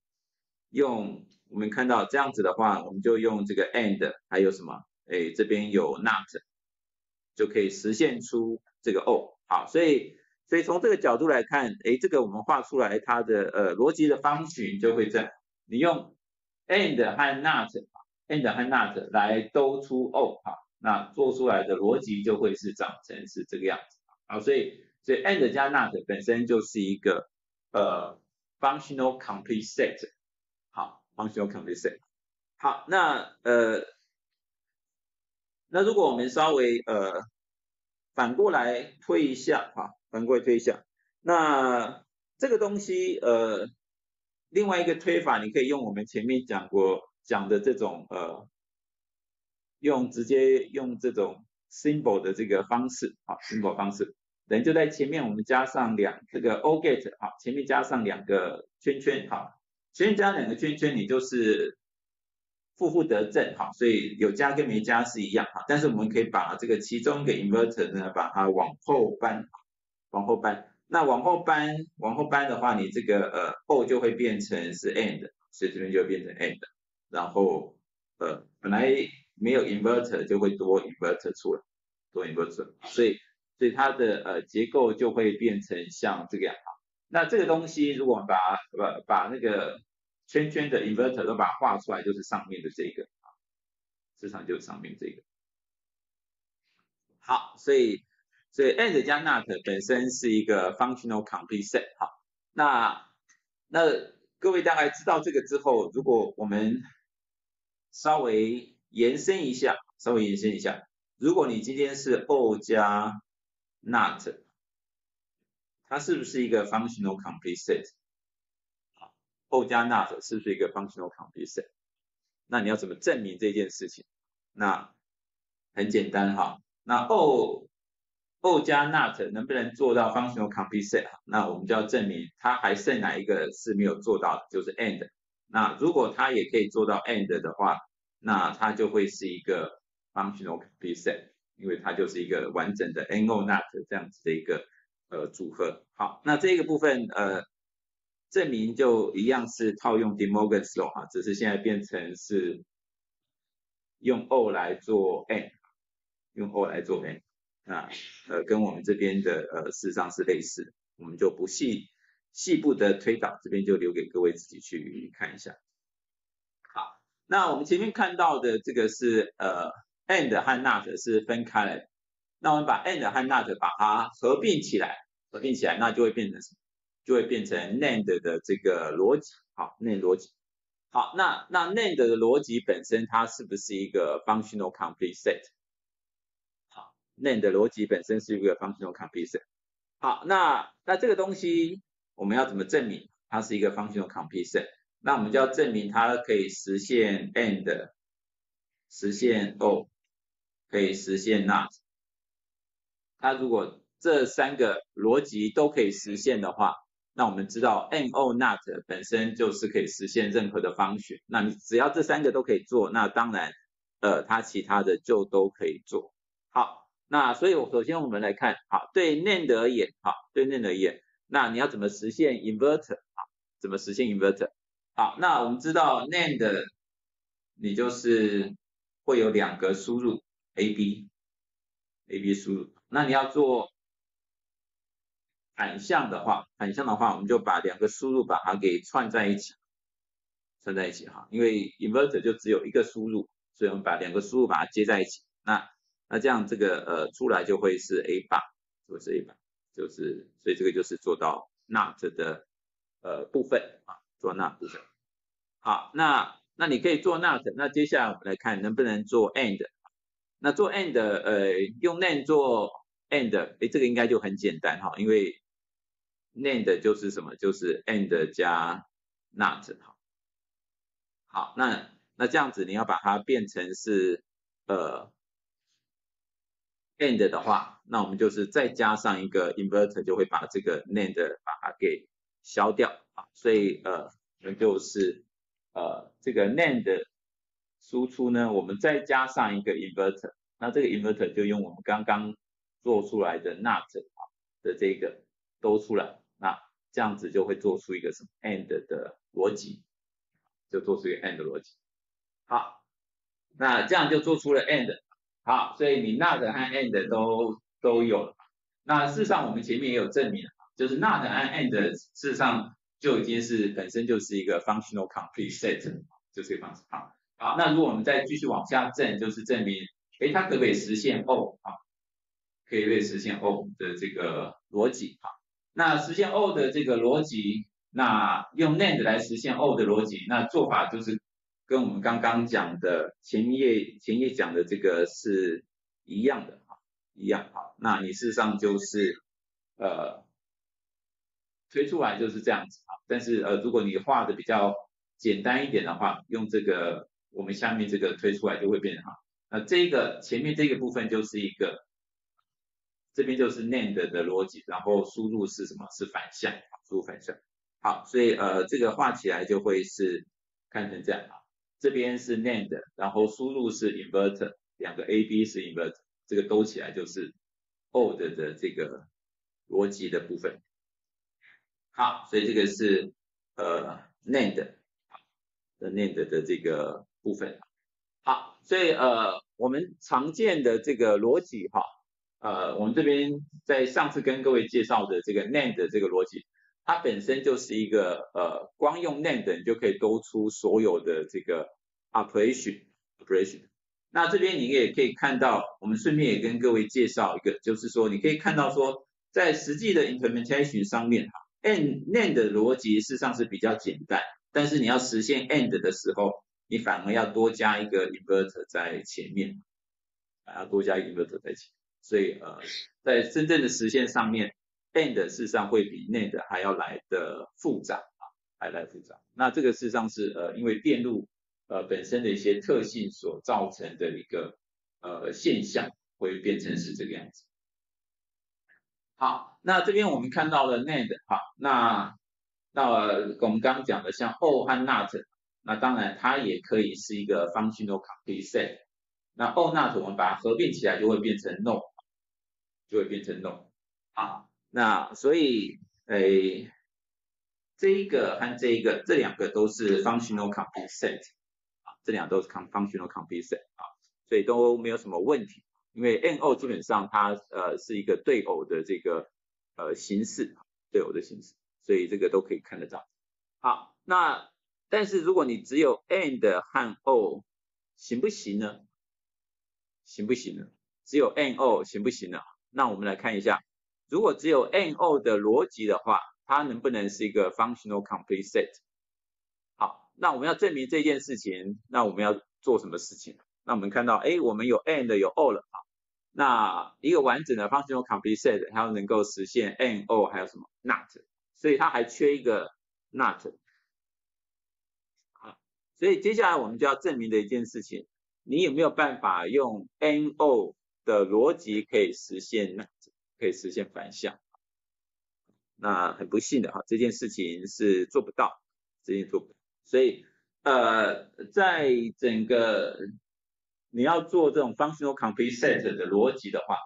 用我们看到这样子的话，我们就用这个 and 还有什么哎这边有 not 就可以实现出这个 o 好，所以。所以从这个角度来看，哎，这个我们画出来它的呃逻辑的方群就会这样，你用 and 和 not，and 和 not 来兜出 o 哈，那做出来的逻辑就会是长成是这个样子啊，所以所以 and 加 not 本身就是一个呃 functional complete set，好，functional complete set，好，那呃那如果我们稍微呃反过来推一下哈。反过来推一下，那这个东西呃，另外一个推法，你可以用我们前面讲过讲的这种呃，用直接用这种 symbol 的这个方式啊，symbol 方式，等于就在前面我们加上两这个 o get 好，前面加上两个圈圈好，前面加两个圈圈，你就是负负得正好，所以有加跟没加是一样哈，但是我们可以把这个其中一个 inverter 呢，把它往后搬。往后搬，那往后搬，往后搬的话，你这个呃 o 就会变成是 and，所以这边就变成 and，然后呃本来没有 inverter 就会多 inverter 出来，多 inverter，所以所以它的呃结构就会变成像这个样啊。那这个东西如果把把把那个圈圈的 inverter 都把它画出来，就是上面的这个啊，实际上就是上面这个。好，所以所以 and 加 not 本身是一个 functional complete set 好，那那各位大概知道这个之后，如果我们稍微延伸一下，稍微延伸一下，如果你今天是 o 加 not，它是不是一个 functional complete set？好，o 加 not 是不是一个 functional complete set？那你要怎么证明这件事情？那很简单哈，那 o o 加 not 能不能做到 functional complete set？那我们就要证明它还剩哪一个是没有做到的，就是 and。那如果它也可以做到 and 的话，那它就会是一个 functional complete set，因为它就是一个完整的 and not 这样子的一个呃组合。好，那这个部分呃证明就一样是套用 De Morgan's law 哈，只是现在变成是用 o 来做 and，用 o 来做 and，那呃跟我们这边的呃事实上是类似，我们就不细细部的推导，这边就留给各位自己去看一下。好那我们前面看到的这个是呃 and 和 not 是分开来的，那我们把 and 和 not 把它合并起来，合并起来，那就会变成什么？就会变成 NAND 的这个逻辑，好，NAND 逻辑。好，那那 NAND 的逻辑本身它是不是一个 functional complete set？好，NAND 的逻辑本身是一个 functional completion。好，那那这个东西我们要怎么证明它是一个 functional completion？那我们就要证明它可以实现 and，实现 o，可以实现 not。它如果这三个逻辑都可以实现的话，那我们知道 and o not 本身就是可以实现任何的方选。那你只要这三个都可以做，那当然，呃，它其他的就都可以做。好，那所以我首先我们来看，好，对 NAND 而言，好，对 NAND 而言，那你要怎么实现 inverter？啊，怎么实现 inverter？好，那我们知道 NAND，你就是会有两个输入 A B，A B 输入。那你要做反向的话，反向的话，我们就把两个输入把它给串在一起，串在一起哈。因为 inverter 就只有一个输入，所以我们把两个输入把它接在一起。那那这样这个呃出来就会是 A 八，就是 A 八，就是所以这个就是做到 NOT 的呃部分啊。做 not 部分，好，那那你可以做 not，那接下来我们来看能不能做 and，那做 and，呃，用 NAND 做 and，哎，这个应该就很简单哈，因为 NAND 就是什么，就是 and 加 not，好，好，那那这样子你要把它变成是呃 and 的话，那我们就是再加上一个 inverter，就会把这个 NAND 把它给消掉啊。所以呃，我们就是呃这个 NAND 输出呢，我们再加上一个 inverter，那这个 inverter 就用我们刚刚做出来的 NOT 的这个都出来，那这样子就会做出一个什么 AND 的逻辑，就做出一个 AND 逻辑。好，那这样就做出了 AND。好，所以你 NOT 和 AND 都都有了。那事实上我们前面也有证明了，就是 NOT 和 AND 事实上。就已经是本身就是一个 functional complete set，就是一个方式。好，好，那如果我们再继续往下证，就是证明，哎，它可不可以实现 O 啊？可以被实现 O 的这个逻辑。好，那实现 O 的这个逻辑，那用 NAND 来实现 O 的逻辑，那做法就是跟我们刚刚讲的前一页前页讲的这个是一样的，哈，一样。好，那你事实上就是呃。推出来就是这样子啊，但是呃，如果你画的比较简单一点的话，用这个我们下面这个推出来就会变好。那这个前面这个部分就是一个，这边就是 NAND 的逻辑，然后输入是什么？是反向，输入反向。好，所以呃，这个画起来就会是看成这样啊，这边是 NAND，然后输入是 inverter，两个 AB 是 inverter，这个兜起来就是 old 的这个逻辑的部分。好，所以这个是呃 NAND 的 NAND 的这个部分。好，所以呃，我们常见的这个逻辑哈，呃，我们这边在上次跟各位介绍的这个 NAND 的这个逻辑，它本身就是一个呃，光用 NAND 你就可以兜出所有的这个 operation operation。那这边你也可以看到，我们顺便也跟各位介绍一个，就是说你可以看到说，在实际的 implementation 上面哈，and NAND 的逻辑事实上是比较简单，但是你要实现 and 的时候，你反而要多加一个 inverter 在前面，啊要多加一个 inverter 在前，所以呃，在真正的实现上面，and 事实上会比 NAND 还要来的复杂啊，还来复杂。那这个事实上是呃，因为电路。呃，本身的一些特性所造成的一个呃现象，会变成是这个样子。好，那这边我们看到了 NAND，好，那那我们刚刚讲的像 O 和 NOT，那当然它也可以是一个 functional complete set。那 O NOT 我们把它合并起来就会变成 No，就会变成 No。好，那所以诶，这一个和这一个这两个都是 functional complete set。这两都是 functional complete set 啊，所以都没有什么问题，因为 NO 基本上它呃是一个对偶的这个呃形式，对偶的形式，所以这个都可以看得到。好，那但是如果你只有 AND 和 O 行不行呢？行不行呢？只有 NO 行不行呢？那我们来看一下，如果只有 NO 的逻辑的话，它能不能是一个 functional complete set？好那我们要证明这件事情，那我们要做什么事情？那我们看到，哎，我们有 and 有 or 了啊。那一个完整的 functional complete set，它要能够实现 and or 还有什么 not，所以它还缺一个 not。好，所以接下来我们就要证明的一件事情，你有没有办法用 N O 的逻辑可以实现 not，可以实现反向？那很不幸的哈，这件事情是做不到，这件做不。所以，呃，在整个你要做这种 functional complete set 的逻辑的话，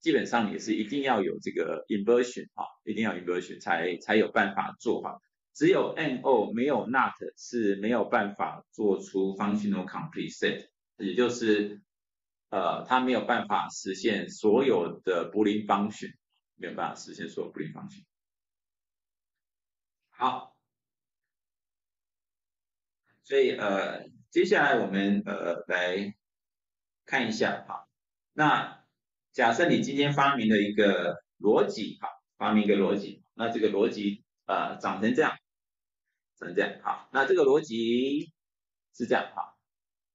基本上也是一定要有这个 inversion 哈，一定要 inversion 才才有办法做哈。只有 no 没有 not 是没有办法做出 functional complete set，也就是呃，它没有办法实现所有的布林方选，没有办法实现所有布林方选。好。所以呃，接下来我们呃来看一下哈，那假设你今天发明了一个逻辑哈，发明一个逻辑，那这个逻辑呃长成这样，长成这样好，那这个逻辑是这样哈，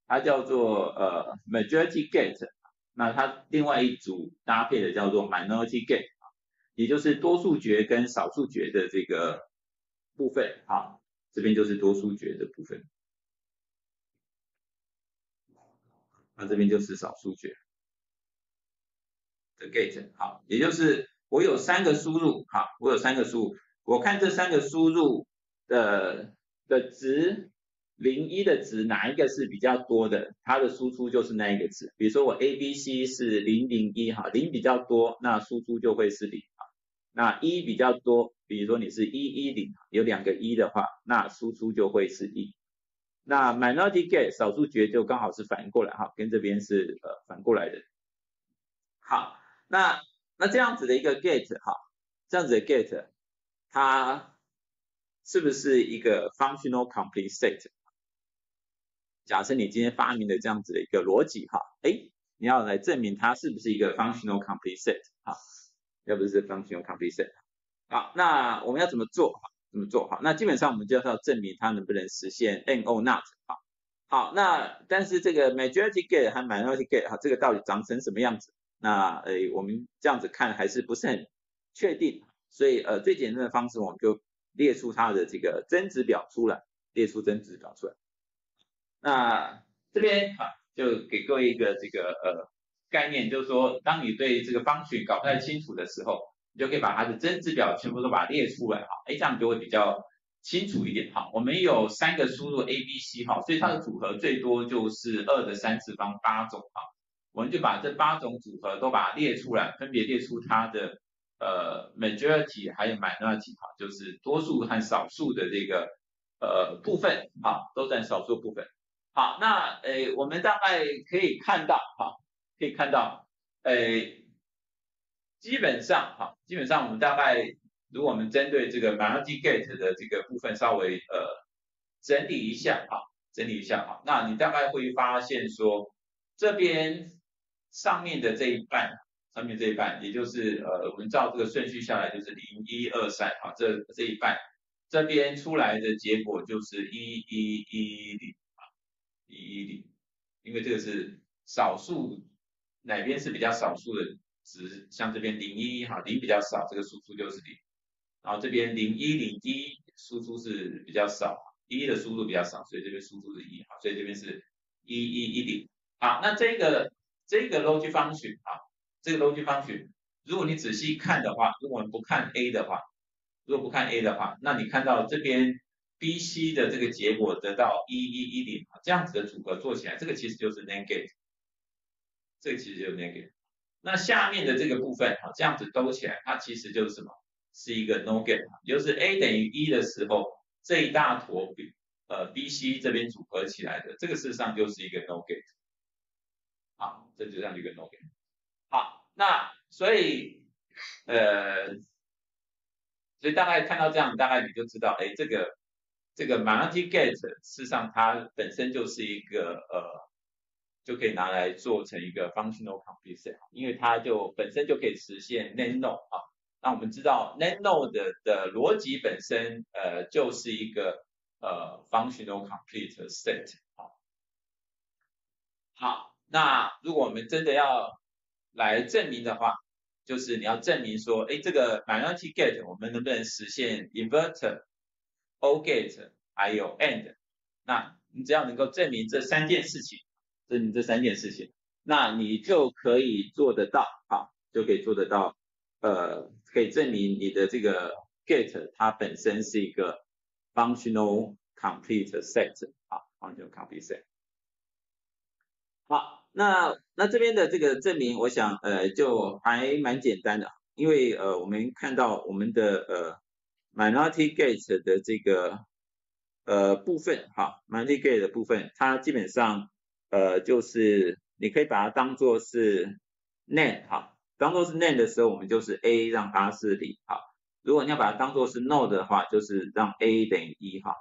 它叫做呃 majority gate，那它另外一组搭配的叫做 minority gate，也就是多数决跟少数决的这个部分。哈，这边就是多数决的部分。那这边就是少数决的 gate，好，也就是我有三个输入，好，我有三个输入，我看这三个输入的的值，零一的值哪一个是比较多的，它的输出就是那一个值。比如说我 A B C 是零零一，哈，零比较多，那输出就会是零，啊，那一比较多，比如说你是一一零，有两个一的话，那输出就会是一。那 minority gate 少数决就刚好是反应过来哈，跟这边是呃反过来的。好，那那这样子的一个 gate 哈，这样子的 gate 它是不是一个 functional complete set？假设你今天发明的这样子的一个逻辑哈，哎，你要来证明它是不是一个 functional complete set 哈，要不是 functional complete set。好，那我们要怎么做？怎么做好，那基本上我们就是要证明它能不能实现 NO NOT 好，好，那但是这个 majority gate 和 minority gate 哈，这个到底长成什么样子？那呃，我们这样子看还是不是很确定，所以呃，最简单的方式我们就列出它的这个增值表出来，列出增值表出来。那这边啊，就给各位一个这个呃概念，就是说，当你对这个方程搞不太清楚的时候。你就可以把它的增值表全部都把它列出来哈，哎，这样就会比较清楚一点哈。我们有三个输入 A、B、C 哈，所以它的组合最多就是二的三次方八种哈。我们就把这八种组合都把它列出来，分别列出它的呃 majority 还有 minority 哈，就是多数和少数的这个呃部分哈，都占少数部分。好，那呃，我们大概可以看到，哈，可以看到，呃，基本上，哈，基本上我们大概，如果我们针对这个 multi gate 的这个部分稍微呃整理一下，哈，整理一下，哈，那你大概会发现说，这边上面的这一半，上面这一半，也就是呃，我们照这个顺序下来就是零一二三，哈，这这一半，这边出来的结果就是一一一零。一一零，因为这个是少数，哪边是比较少数的值？像这边零一哈，零比较少，这个输出就是零。然后这边零一零一输出是比较少，一的输入比较少，所以这边输出是一哈，所以这边是一一一零。好，那这个这个 logic function 啊，这个 logic function，如果你仔细看的话，如果我们不看 a 的话，如果不看 a 的话，那你看到这边。B、C 的这个结果得到一一一零，这样子的组合做起来，这个其实就是 NAND gate，这个其实就是 NAND gate。那下面的这个部分，哈，这样子兜起来，它其实就是什么？是一个 no gate，就是 A 等于一的时候，这一大坨 B 呃 B、C 这边组合起来的，这个事实上就是一个 no gate。好，这就像一个 no gate。好，那所以呃，所以大概看到这样，大概你就知道，哎，这个。这个 multi gate 事实上它本身就是一个呃，就可以拿来做成一个 functional completion，因为它就本身就可以实现 nano 啊。那我们知道 nano 的的逻辑本身呃就是一个呃 functional complete set 啊。好，那如果我们真的要来证明的话，就是你要证明说，哎，这个 multi gate 我们能不能实现 inverter？inverter？O gate 还有 AND，那你只要能够证明这三件事情，证明这三件事情，那你就可以做得到，啊，就可以做得到，呃，可以证明你的这个 gate 它本身是一个 functional complete set，啊，functional complete set。好，那那这边的这个证明，我想呃就还蛮简单的，因为呃我们看到我们的呃。Minority gate 的这个呃部分，哈，Minority gate 的部分，它基本上呃就是你可以把它当做是 NAND，哈，当做是 NAND 的时候，我们就是 A 让它是零，哈，如果你要把它当做是 NOT 的话，就是让 A 等于一，哈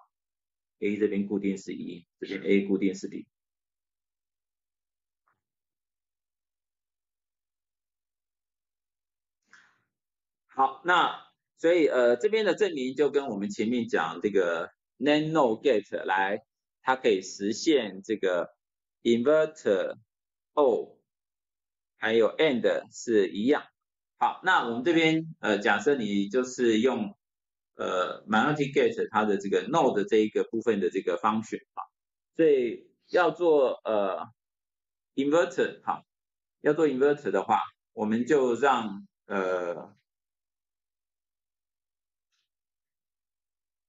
，A 这边固定是一，这边 A 固定是零。好，那。所以呃这边的证明就跟我们前面讲这个 NAND gate 来，它可以实现这个 inverter O 还有 AND 是一样。好，那我们这边呃假设你就是用呃 multi gate 它的这个 node 这一个部分的这个方选啊，所以要做呃 inverter 好，要做 inverter 的话，我们就让呃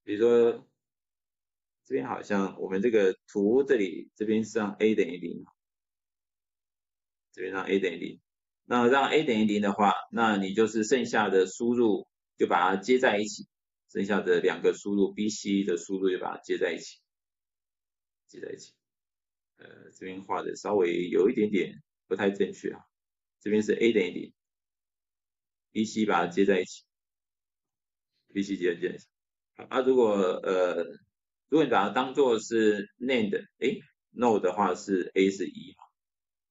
比如说，这边好像我们这个图这里这边是让 a 等于零，这边让 a 等于零，那让 a 等于零的话，那你就是剩下的输入就把它接在一起，剩下的两个输入 b、c 的输入就把它接在一起，接在一起。呃，这边画的稍微有一点点不太正确啊，这边是 a 等于零，b、c 把它接在一起，b、c 接在一起。啊，如果呃，如果你把它当做是 NAND，哎，No 的话是 A 是一，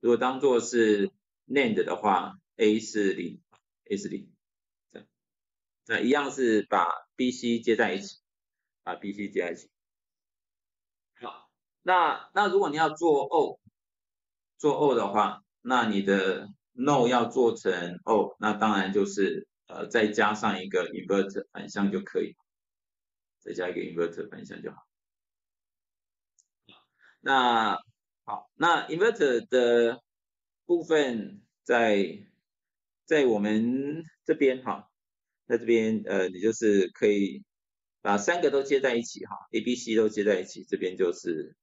如果当做是 NAND 的话，A 是零，A 是零，这样，那一样是把 B、C 接在一起，把 B、C 接在一起。好，那那如果你要做 O，做 O 的话，那你的 No 要做成 O，那当然就是呃再加上一个 inverter 反向就可以。再加一个 inverter 分享就好。那好，那 inverter 的部分在在我们这边哈，在这边呃，你就是可以把三个都接在一起哈，A、B、C 都接在一起，这边就是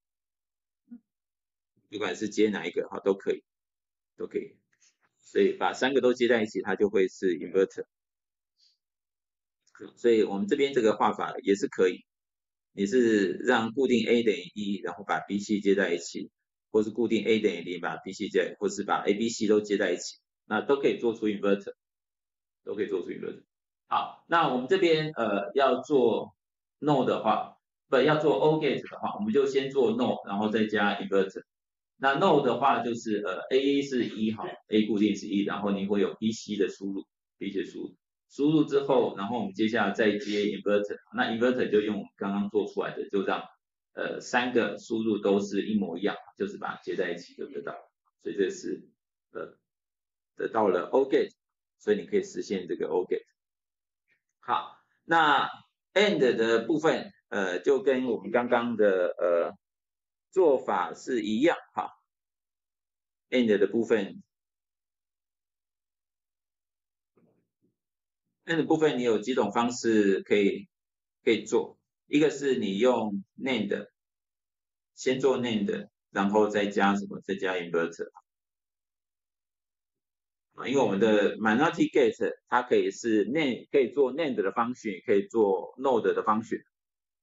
不管是接哪一个哈都可以，都可以。所以把三个都接在一起，它就会是 inverter。所以我们这边这个画法也是可以，你是让固定 a 等于一，然后把 b、c 接在一起，或是固定 a 等于零，把 b、c 接，或是把 a、b、c 都接在一起，那都可以做出 inverter，都可以做出 inverter。好，那我们这边呃要做 no 的话，不要做 o gate 的话，我们就先做 no，然后再加 inverter。那 no 的话就是呃 a 是一哈，a 固定是一，然后你会有 b、c 的输入，b、c 输入。输入之后，然后我们接下来再接 inverter，那 inverter 就用刚刚做出来的，就让呃三个输入都是一模一样，就是把它接在一起就得到，所以这是呃得到了 o gate，所以你可以实现这个 o gate。好，那 and 的部分呃就跟我们刚刚的呃做法是一样哈，and 的部分。And 部分你有几种方式可以可以做，一个是你用 NAND，先做 NAND，然后再加什么？再加 inverter 啊，因为我们的 minority gate 它可以是 NAND，可以做 NAND 的方选，可以做 NOT 的方选。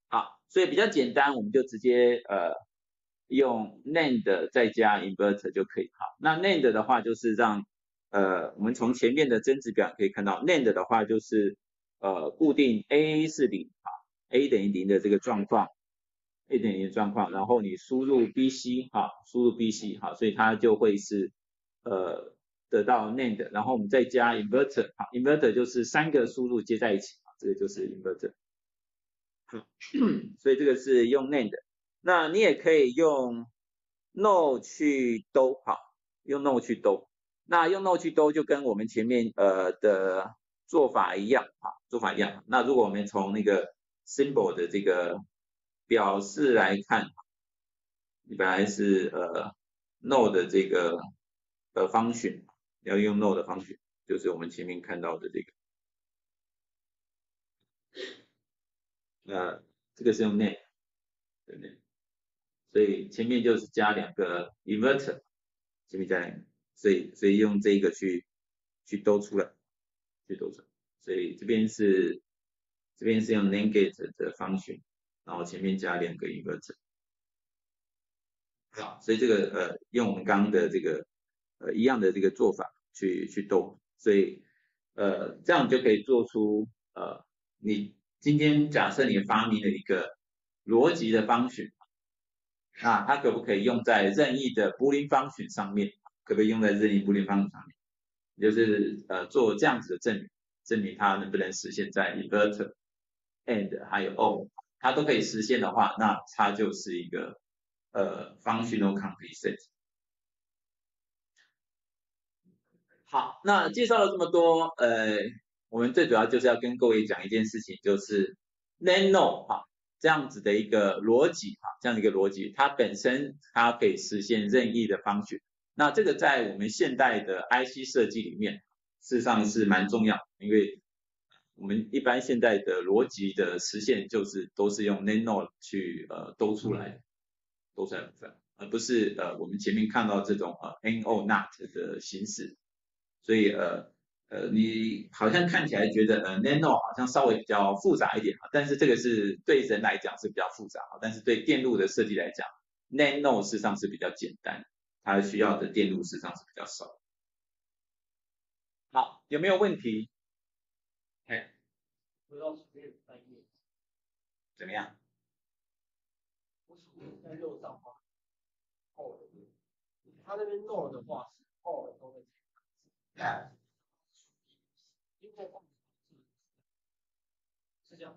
好，所以比较简单，我们就直接呃用 NAND 再加 inverter 就可以。好，那 NAND 的话就是让呃，我们从前面的真值表可以看到，NAND 的话就是呃固定 A 是零啊，A 等于零的这个状况，A 等于零状况，然后你输入 BC 哈，输入 BC 哈，所以它就会是呃得到 NAND，然后我们再加 inverter 好，inverter 就是三个输入接在一起啊，这个就是 inverter。好，所以这个是用 NAND，那你也可以用 NO 去兜好，用 NO 去兜。那用 no 去兜就跟我们前面呃的做法一样啊，做法一样。那如果我们从那个 symbol 的这个表示来看，你本来是呃 no 的这个呃方选，要用 no 的方选，就是我们前面看到的这个。那这个是用 net，对不对？所以前面就是加两个 inverter，前面加两个。所以，所以用这个去去兜出来，去兜出来。所以这边是这边是用 NAND gate 的方选，然后前面加两个 inverter。好，所以这个呃用我们刚刚的这个呃一样的这个做法去去兜，所以呃这样就可以做出呃你今天假设你发明了一个逻辑的方选，那它可不可以用在任意的 Boolean 方选上面？可不可以用在任意不连方程上面？就是呃做这样子的证明，证明它能不能实现在 inverter and 还有 o 它都可以实现的话，那它就是一个呃 functional complete。好，那介绍了这么多，呃，我们最主要就是要跟各位讲一件事情，就是 nano 哈这样子的一个逻辑哈，这样的一个逻辑，它本身它可以实现任意的方选。那这个在我们现代的 IC 设计里面，事实上是蛮重要，因为我们一般现代的逻辑的实现就是都是用 nano 去呃兜出来，兜出来部分，而不是呃我们前面看到这种呃 no not 的形式，所以呃呃你好像看起来觉得呃 nano 好像稍微比较复杂一点啊，但是这个是对人来讲是比较复杂啊，但是对电路的设计来讲，nano 事实上是比较简单。它需要的电路实际上是比较少。好，有没有问题？哎，不要随便翻页。怎么样？我是在右上方。哦，他那边弄的话是哦都会这样。经过是这样。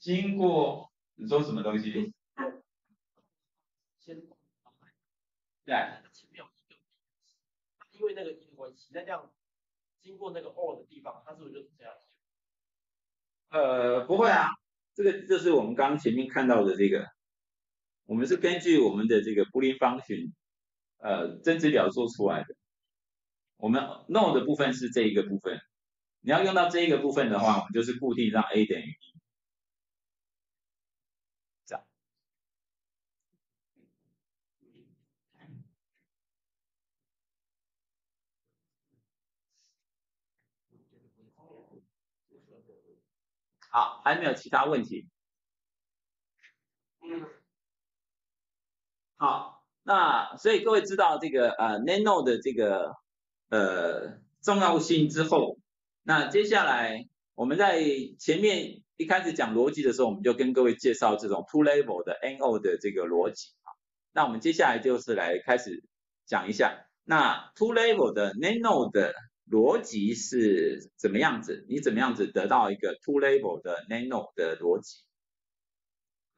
经过你说什么东西？对，前面有一个，因为那个因关系，那这样经过那个 all 的地方，它是不是就是这样？呃，不会啊，这个就是我们刚刚前面看到的这个，我们是根据我们的这个布林方群呃真值表做出来的。我们 no 的部分是这一个部分，你要用到这一个部分的话，我们就是固定让 a 等于一。好，还没有其他问题。嗯，好，那所以各位知道这个呃 nano 的这个呃重要性之后，那接下来我们在前面一开始讲逻辑的时候，我们就跟各位介绍这种 two level 的 nano 的这个逻辑啊。那我们接下来就是来开始讲一下，那 two level 的 nano 的逻辑是怎么样子？你怎么样子得到一个 two level 的 nano 的逻辑？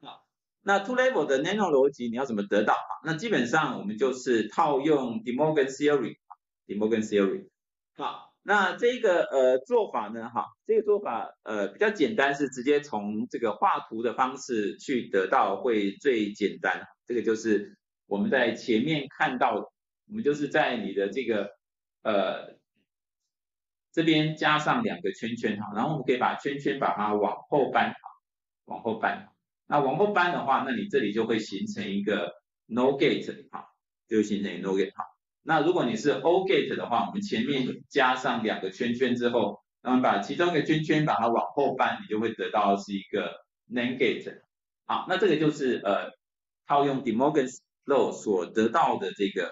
好，那 two level 的 nano 逻辑你要怎么得到？那基本上我们就是套用 De Morgan theory，De Morgan theory。好，那这个呃做法呢，哈，这个做法呃比较简单，是直接从这个画图的方式去得到会最简单。这个就是我们在前面看到，我们就是在你的这个呃。这边加上两个圈圈哈，然后我们可以把圈圈把它往后搬哈，往后搬。那往后搬的话，那你这里就会形成一个 no gate 哈，就形成 no gate 哈。那如果你是 o gate 的话，我们前面加上两个圈圈之后，那么把其中一个圈圈把它往后搬，你就会得到是一个 nan gate。好，那这个就是呃套用 De Morgan's law 所得到的这个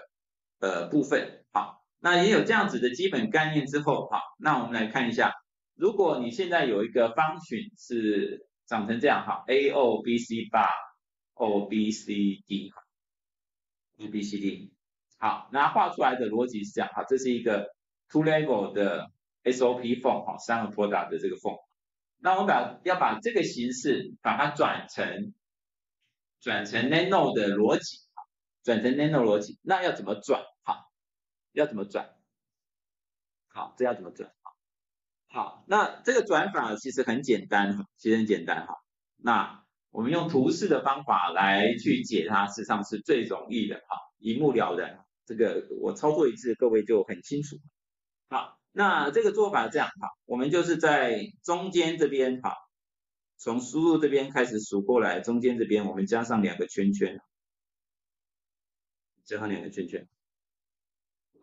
呃部分好。那也有这样子的基本概念之后，好，那我们来看一下，如果你现在有一个方群是长成这样，哈，a o b c 八 o b c d，哈，a b c d，好，那画出来的逻辑是这样，哈，这是一个 two level 的 SOP form，哈，三个 product 的这个 form，那我们把要把这个形式把它转成转成 nano 的逻辑，转成 nano 逻辑，那要怎么转？要怎么转？好，这要怎么转？好，那这个转法其实很简单，其实很简单哈。那我们用图示的方法来去解它，事实上是最容易的哈，一目了然。这个我操作一次，各位就很清楚。好，那这个做法这样哈，我们就是在中间这边哈，从输入这边开始数过来，中间这边我们加上两个圈圈，加上两个圈圈。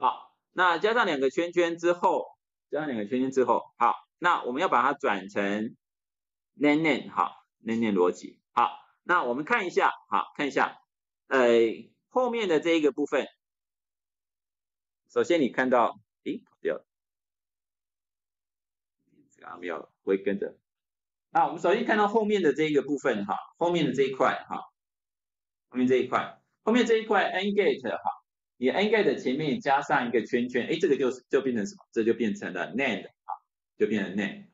好，那加上两个圈圈之后，加上两个圈圈之后，好，那我们要把它转成 nan nan 好，nan nan 逻辑，好，那我们看一下，好，看一下，呃，后面的这一个部分，首先你看到，诶，跑掉了，这个阿妙会跟着，那我们首先看到后面的这一个部分，哈，后面的这一块，哈，后面这一块，后面这一块 n gate，哈。你 n gate 前面加上一个圈圈，哎，这个就就变成什么？这就变成了 nand 啊，就变成 nand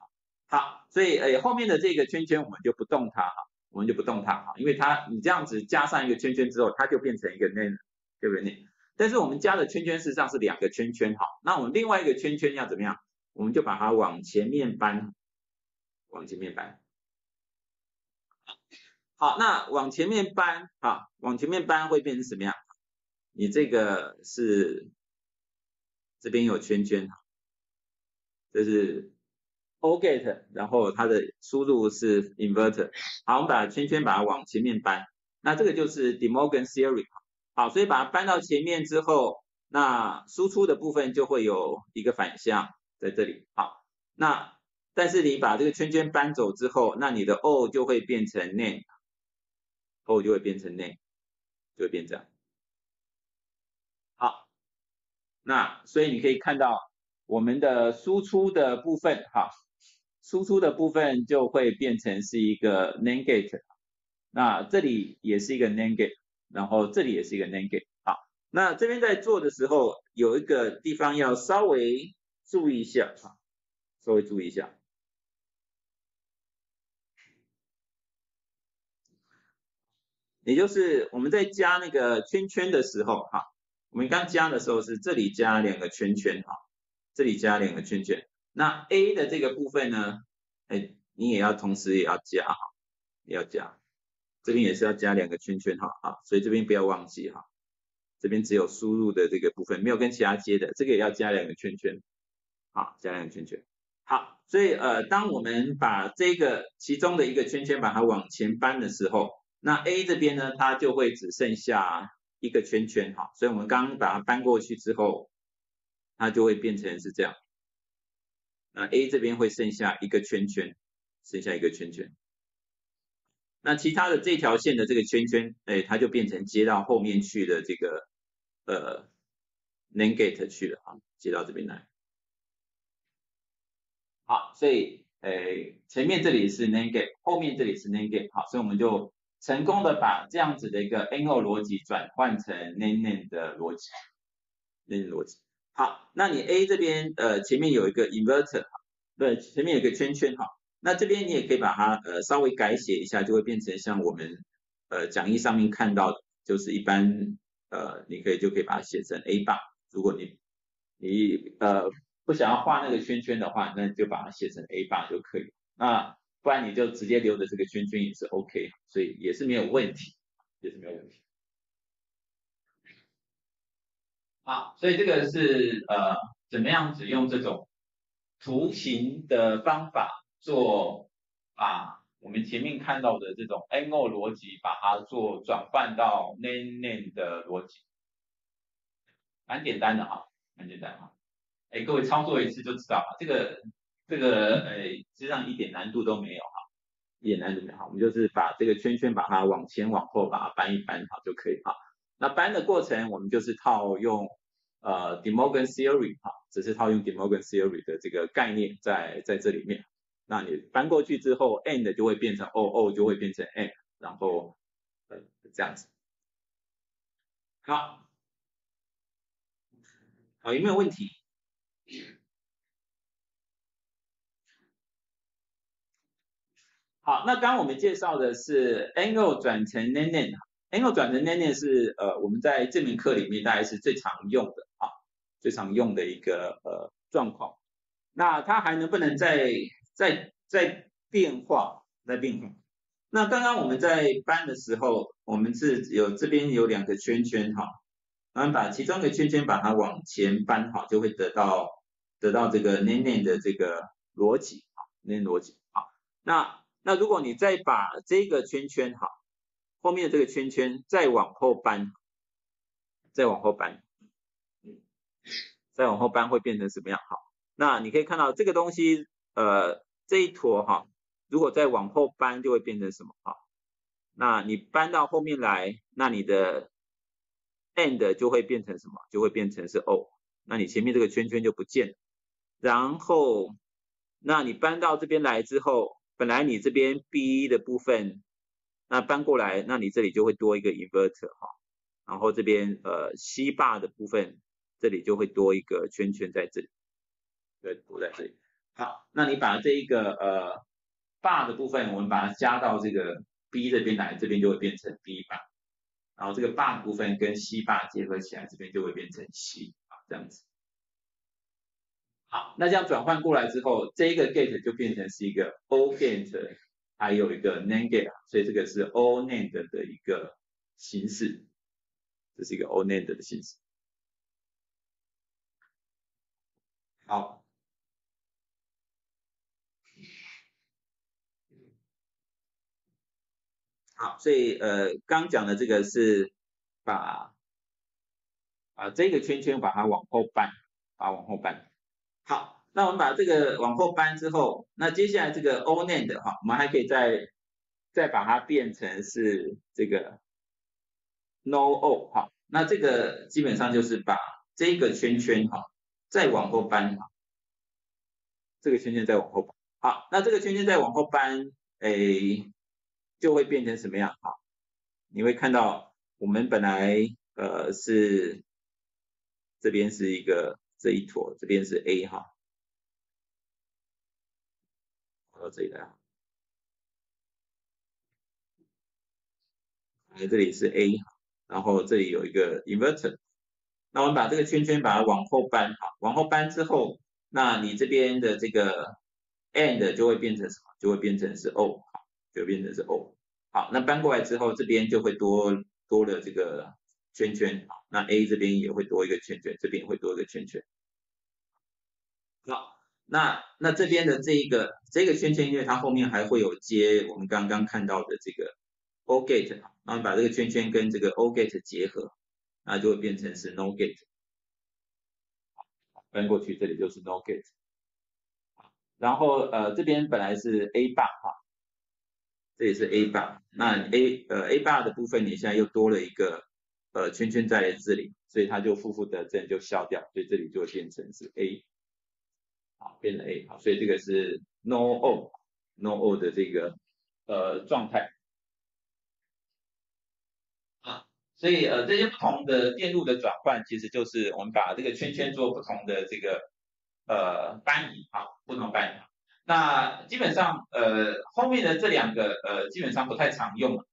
好，所以呃后面的这个圈圈我们就不动它哈，我们就不动它哈，因为它你这样子加上一个圈圈之后，它就变成一个 nand，对不对？但是我们加的圈圈事实上是两个圈圈哈，那我们另外一个圈圈要怎么样？我们就把它往前面搬，往前面搬。好，那往前面搬啊，往前面搬会变成什么样？你这个是这边有圈圈，这是 o gate，然后它的输入是 inverter。好，我们把圈圈把它往前面搬，那这个就是 De Morgan theory。好，所以把它搬到前面之后，那输出的部分就会有一个反向在这里。好，那但是你把这个圈圈搬走之后，那你的 O 就会变成 name，O 就会变成 name，就会变这样。那所以你可以看到我们的输出的部分哈，输出的部分就会变成是一个 NAND gate，那这里也是一个 NANGATE 然后这里也是一个 NAND gate，好，那这边在做的时候有一个地方要稍微注意一下哈，稍微注意一下，也就是我们在加那个圈圈的时候哈。我们刚加的时候是这里加两个圈圈哈，这里加两个圈圈。那 A 的这个部分呢，哎，你也要同时也要加哈，也要加，这边也是要加两个圈圈哈，好，所以这边不要忘记哈，这边只有输入的这个部分，没有跟其他接的，这个也要加两个圈圈，好，加两个圈圈。好，所以呃，当我们把这个其中的一个圈圈把它往前搬的时候，那 A 这边呢，它就会只剩下。一个圈圈哈，所以我们刚刚把它搬过去之后，它就会变成是这样。那 A 这边会剩下一个圈圈，剩下一个圈圈。那其他的这条线的这个圈圈，哎，它就变成接到后面去的这个呃 NAND gate 去了啊，接到这边来。好，所以诶前面这里是 NAND gate，后面这里是 NAND gate，好，所以我们就成功的把这样子的一个 NO 逻辑转换成 NAND NAND 的逻辑，NAND 逻辑。好，那你 A 这边呃前面有一个 inverter，对，前面有个圈圈哈。那这边你也可以把它呃稍微改写一下，就会变成像我们呃讲义上面看到的，就是一般呃你可以就可以把它写成 A 棒。如果你你呃不想要画那个圈圈的话，那就把它写成 A 棒就可以。那不然你就直接留着这个圈圈也是 OK，所以也是没有问题，也是没有问题。好，所以这个是呃怎么样子用这种图形的方法。做把我们前面看到的这种 NO 逻辑，把它做转换到 NAND NAND 的逻辑，蛮简单的哈，蛮简单哈。哎，各位操作一次就知道了，这个这个呃，实际上一点难度都没有哈，一点难度没有哈。我们就是把这个圈圈把它往前往后把它搬一搬好就可以哈。那搬的过程我们就是套用呃 De Morgan Theory 哈，只是套用 De Morgan Theory 的这个概念在在这里面。那你搬过去之后，and 就会变成 o，o 就会变成 and，然后呃这样子。好，好有没有问题？好，那刚刚我们介绍的是 angle 转成 nan，angle 转成 nan 是呃我们在这门课里面大概是最常用的啊，最常用的一个呃状况。那它还能不能再再再变化，再变化。那刚刚我们在搬的时候，我们是有这边有两个圈圈哈，然后把其中一个圈圈把它往前搬好，就会得到得到这个 NAND 的这个逻辑啊，NAND 逻辑好。那那如果你再把这个圈圈哈，后面的这个圈圈再往后搬，再往后搬，再往后搬会变成什么样？好，那你可以看到这个东西呃。这一坨哈，如果再往后搬，就会变成什么好？那你搬到后面来，那你的 end 就会变成什么？就会变成是 o。那你前面这个圈圈就不见了。然后，那你搬到这边来之后，本来你这边 b 的部分，那搬过来，那你这里就会多一个 inverter 哈。然后这边呃 c 坝的部分，这里就会多一个圈圈在这里，对，多在这里。好，那你把这一个呃 bar 的部分，我们把它加到这个 b 这边来，这边就会变成 B 泄然后这个 bar 部分跟 C 坝结合起来，这边就会变成 c 啊，这样子。好，那这样转换过来之后，这一个 gate 就变成是一个 o gate，还有一个 nand gate，所以这个是 o nand 的一个形式，这是一个 o nand 的形式。好。好，所以呃，刚讲的这个是把啊这个圈圈把它往后搬，把它往后搬。好，那我们把这个往后搬之后，那接下来这个 o nand 哈，我们还可以再再把它变成是这个 no o 哈，那这个基本上就是把这个圈圈哈再往后搬哈，这个圈圈再往后搬。好，那这个圈圈再往后搬，诶。就会变成什么样？哈，你会看到我们本来呃是这边是一个这一坨，这边是 A 哈，到这里来，来这里是 A，然后这里有一个 inverter，那我们把这个圈圈把它往后搬，哈，往后搬之后，那你这边的这个 and 就会变成什么？就会变成是 O。就变成是 O，好，那搬过来之后，这边就会多多了这个圈圈，好，那 A 这边也会多一个圈圈，这边也会多一个圈圈，好，那那这边的这一个这个圈圈，因为它后面还会有接我们刚刚看到的这个 O gate，然后把这个圈圈跟这个 O gate 结合，那就会变成是 No gate，搬过去这里就是 No gate，然后呃这边本来是 A bar 哈。这也是 A bar，那 A 呃 A bar 的部分你现在又多了一个呃圈圈在这里，所以它就负负得正就消掉，所以这里就会变成是 A，好，变成 A，好，所以这个是 No O No O 的这个呃状态。所以呃这些不同的电路的转换，其实就是我们把这个圈圈做不同的这个呃搬移啊，不同搬移。那基本上呃后面的这两个呃基本上不太常用了，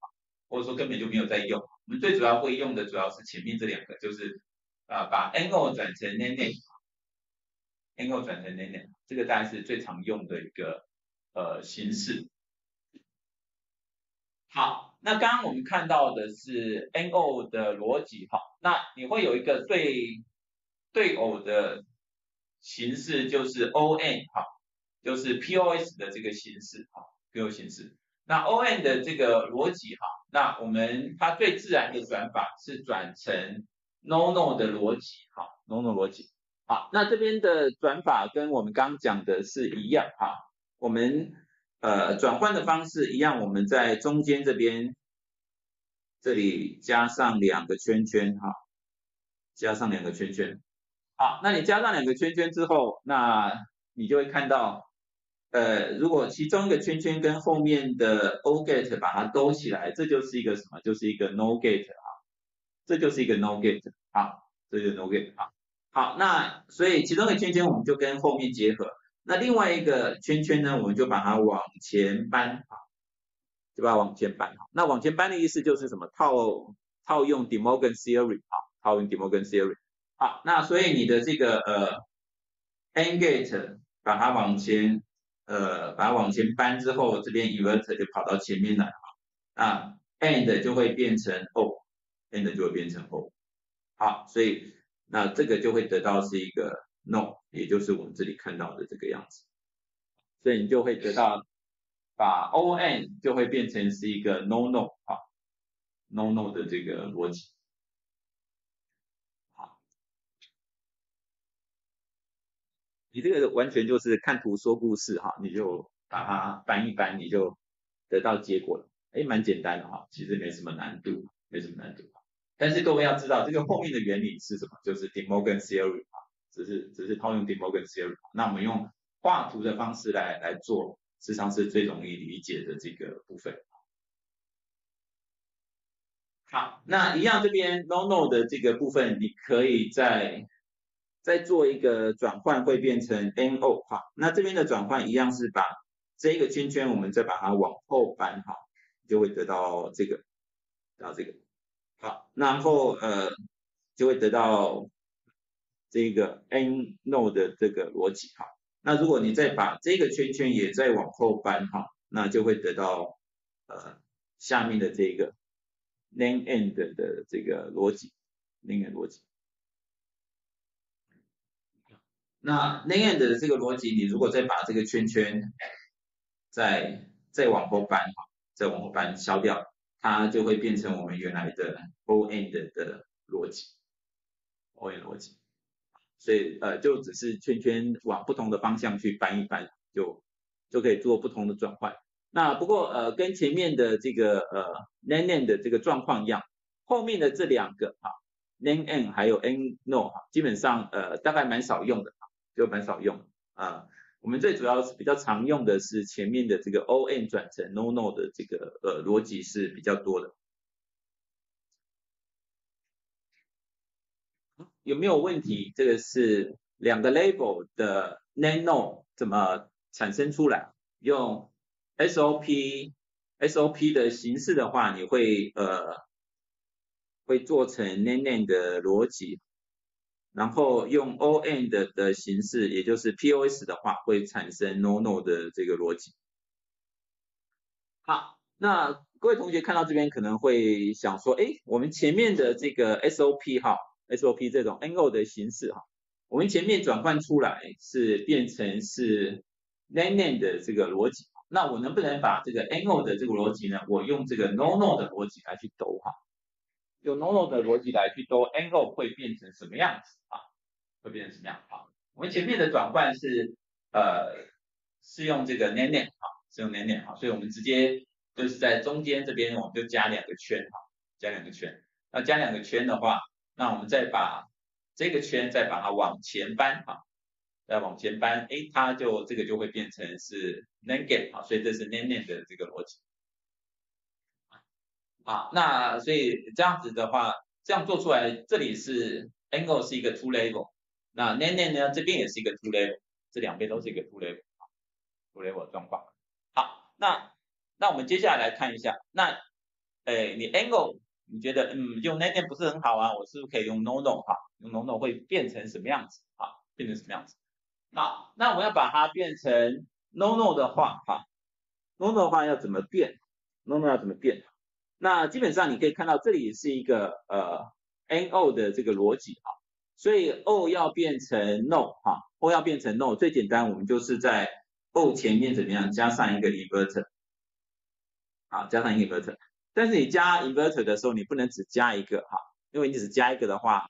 或者说根本就没有在用。我们最主要会用的主要是前面这两个，就是啊把 NO 转成 NAND，NO 转成 NAND，这个大概是最常用的一个呃形式。好。那刚刚我们看到的是 NO 的逻辑哈，那你会有一个对对偶的形式，就是 ON 哈，就是 POS 的这个形式哈，POS 形式。那 ON 的这个逻辑哈，那我们它最自然的转法是转成 No No 的逻辑哈，No No 逻辑。好，那这边的转法跟我们刚刚讲的是一样哈，我们。呃，转换的方式一样，我们在中间这边，这里加上两个圈圈哈，加上两个圈圈。好，那你加上两个圈圈之后，那你就会看到，呃，如果其中一个圈圈跟后面的 O gate 把它勾起来，这就是一个什么？就是一个 No gate 啊，这就是一个 No gate 好，这就是 No gate 好。好，那所以其中的圈圈我们就跟后面结合。那另外一个圈圈呢，我们就把它往前搬啊，就把它往前搬啊那往前搬的意思就是什么？套套用 De Morgan Theory 啊，套用 De Morgan Theory。好，那所以你的这个呃 AND gate 把它往前呃把它往前搬之后，这边 invert 就跑到前面来了啊那，AND 就会变成 O，AND 就会变成 O。好，所以那这个就会得到是一个 No。也就是我们这里看到的这个样子，所以你就会得到，把 O N 就会变成是一个 No No 啊，No No 的这个逻辑。好，你这个完全就是看图说故事哈，你就把它搬一搬，你就得到结果了。哎，蛮简单的哈，其实没什么难度，没什么难度。但是各位要知道，这个后面的原理是什么？就是 De Morgan Theory 啊。只是只是套用 De Morgan Theory，那我们用画图的方式来来做，实际上是最容易理解的这个部分。好，那一样这边 No No 的这个部分，你可以在再做一个转换，会变成 No 哈，那这边的转换一样是把这个圈圈，我们再把它往后搬哈，就会得到这个，到这个。好，然后呃就会得到。这个 n no 的这个逻辑哈，那如果你再把这个圈圈也再往后搬哈，那就会得到呃下面的这个 name end 的这个逻辑，name end 逻辑。那 N and 的这个逻辑，你如果再把这个圈圈再再往后搬哈，再往后搬消掉，它就会变成我们原来的 o end 的逻辑，o end 逻辑。所以呃，就只是圈圈往不同的方向去搬一搬，就就可以做不同的转换。那不过呃，跟前面的这个呃 NAND 的这个状况一样，后面的这两个哈 NAND 还有 NO 哈，基本上呃大概蛮少用的，就蛮少用啊。我们最主要是比较常用的是前面的这个 ON 转成 No No 的这个呃逻辑是比较多的。有没有问题？这个是两个 label 的 nano 怎么产生出来？用 SOP SOP 的形式的话，你会呃会做成 nanan 的逻辑，然后用 ON 的的形式，也就是 POS 的话，会产生 no no 的这个逻辑。好，那各位同学看到这边可能会想说，哎，我们前面的这个 SOP 哈。SOP 这种 NO 的形式哈，我们前面转换出来是变成是 NAND 的这个逻辑，那我能不能把这个 NO 的这个逻辑呢？我用这个 No No 的逻辑来去兜哈，用 No No 的逻辑来去兜 NO 会变成什么样子啊？会变成什么样？好，我们前面的转换是呃是用这个 NAND 哈，是用 NAND 哈，所以我们直接就是在中间这边我们就加两个圈哈，加两个圈。那加两个圈的话，那我们再把这个圈再把它往前搬哈，再往前搬，哎，它就这个就会变成是 NAND gate 啊，所以这是 NAND NAND 的这个逻辑。好，那所以这样子的话，这样做出来，这里是 angle 是一个 two level，那 nanan 呢这边也是一个 two level，这两边都是一个 two level，two level 状况。好，那那我们接下来看一下，那哎你 angle 你觉得嗯用 nanan 不是很好啊，我是不是可以用 no no 哈？用 no no 会变成什么样子啊？变成什么样子？好，那我们要把它变成 no no 的话哈，no no 的话要怎么变？no no 要怎么变？那基本上你可以看到这里是一个呃 NO 的这个逻辑哈，所以 O 要变成 No 哈，O 要变成 No 最简单，我们就是在 O 前面怎么样加上一个 inverter，好加上一个 inverter，但是你加 inverter 的时候你不能只加一个哈，因为你只加一个的话，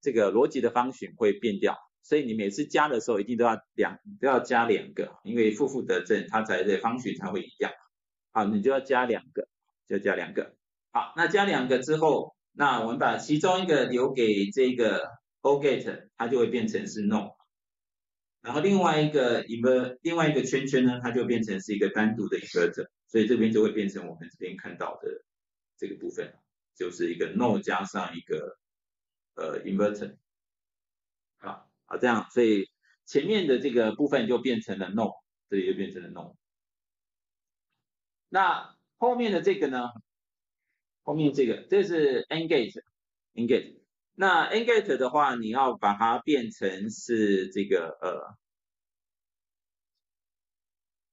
这个逻辑的方选会变掉，所以你每次加的时候一定都要两都要加两个，因为负负得正，它才这方选才会一样，好你就要加两个。就加两个，好，那加两个之后，那我们把其中一个留给这个 O gate，它就会变成是 No，然后另外一个 inver 另外一个圈圈呢，它就变成是一个单独的 inverter，所以这边就会变成我们这边看到的这个部分，就是一个 No 加上一个呃 inverter，好，好这样，所以前面的这个部分就变成了 No，这里就变成了 No，那。后面的这个呢？后面这个这是 engage，engage。那 engage 的话，你要把它变成是这个呃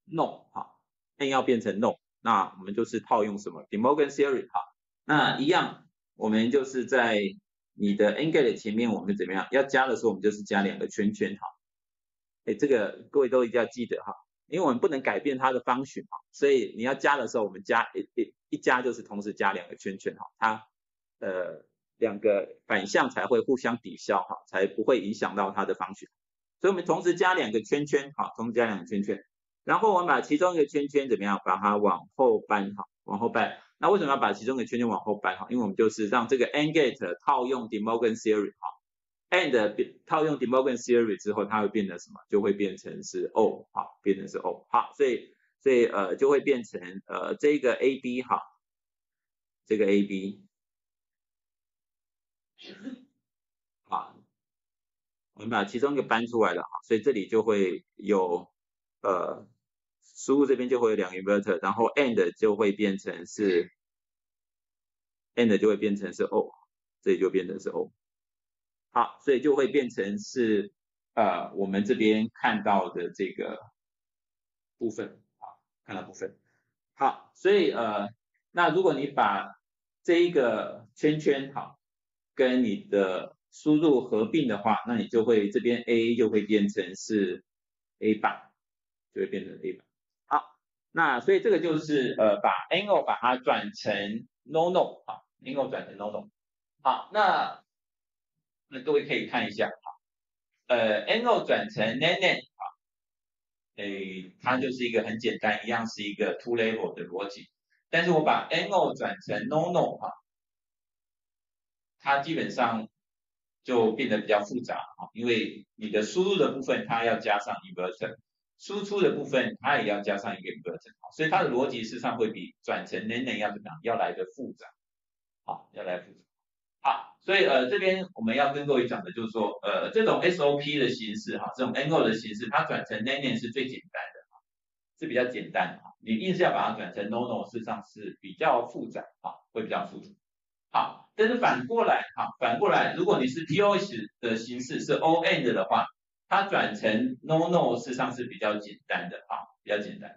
no 哈，n 要变成 no，那我们就是套用什么 De Morgan theory 哈。那一样，我们就是在你的 engage 前面，我们怎么样？要加的时候，我们就是加两个圈圈哈。哎，这个各位都一定要记得哈。因为我们不能改变它的方选嘛，所以你要加的时候，我们加一一一加就是同时加两个圈圈哈，它呃两个反向才会互相抵消哈，才不会影响到它的方选。所以我们同时加两个圈圈哈，同时加两个圈圈，然后我们把其中一个圈圈怎么样，把它往后搬哈，往后搬。那为什么要把其中一个圈圈往后搬哈？因为我们就是让这个 AND gate 套用 De Morgan theory 哈。And 变套用 De Morgan theory 之后，它会变成什么？就会变成是 O 好，变成是 O 好，所以所以呃就会变成呃这个 AB 哈，这个 AB 好，我们把其中一个搬出来了哈，所以这里就会有呃输入这边就会有两个 inverter，然后 and 就会变成是 and 就会变成是 O，这里就变成是 O。好，所以就会变成是呃我们这边看到的这个部分，好，看到部分。好，所以呃那如果你把这一个圈圈好跟你的输入合并的话，那你就会这边 A 就会变成是 A 版，就会变成 A 版。好，那所以这个就是呃把 NO 把它转成 No No 好，NO 转成 No No。好，那那各位可以看一下哈，呃，NO 转成 NAND 啊，诶，它就是一个很简单，一样是一个 two level 的逻辑。但是我把 NO 转成 No No 哈，它基本上就变得比较复杂哈，因为你的输入的部分它要加上 inverter，输出的部分它也要加上一个 inverter，所以它的逻辑事实上会比转成 nan 要怎么样，要来的复杂，好，要来复杂。所以呃这边我们要跟各位讲的就是说，呃这种 SOP 的形式哈，这种 ngo 的形式，它转成 NAN 是最简单的哈，是比较简单的哈。你硬是要把它转成 NONO，事实上是比较复杂哈，会比较复杂。好，但是反过来哈，反过来，如果你是 POS 的形式是 OND 的话，它转成 NONO 事实上是比较简单的哈，比较简单。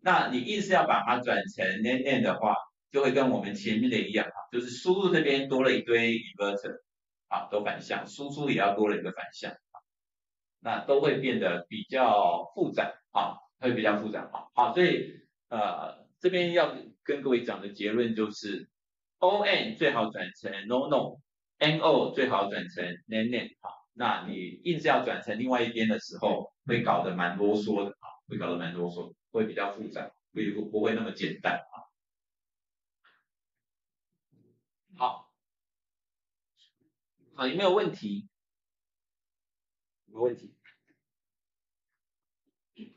那你硬是要把它转成 NAN 的话，就会跟我们前面的一样啊，就是输入这边多了一堆 inverter，啊，都反向，输出也要多了一个反向啊，那都会变得比较复杂，啊，会比较复杂，啊，好，所以呃这边要跟各位讲的结论就是，on 最好转成 no no，no 最好转成 nan nan，好，那你硬是要转成另外一边的时候，会搞得蛮啰嗦的，啊，会搞得蛮啰嗦，会比较复杂，不不会那么简单，啊。好，好，有没有问题？有问题？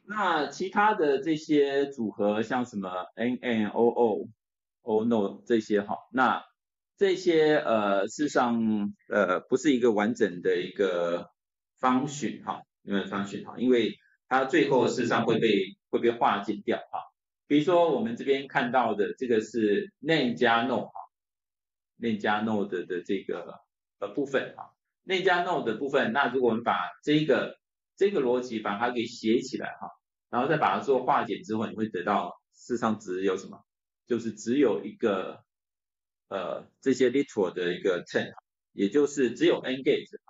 那其他的这些组合，像什么 N N O O O No 这些哈，那这些呃，事实上呃，不是一个完整的一个方选哈，因为方选哈，因为它最后事实上会被会被化解掉哈。比如说我们这边看到的这个是 N 加 no 哈，N 加 no 的的这个呃部分哈内加 no 的部分，那如果我们把这个这个逻辑把它给写起来哈，然后再把它做化简之后，你会得到事实上只有什么？就是只有一个呃这些 literal 的一个 ten，也就是只有 n gate 啊，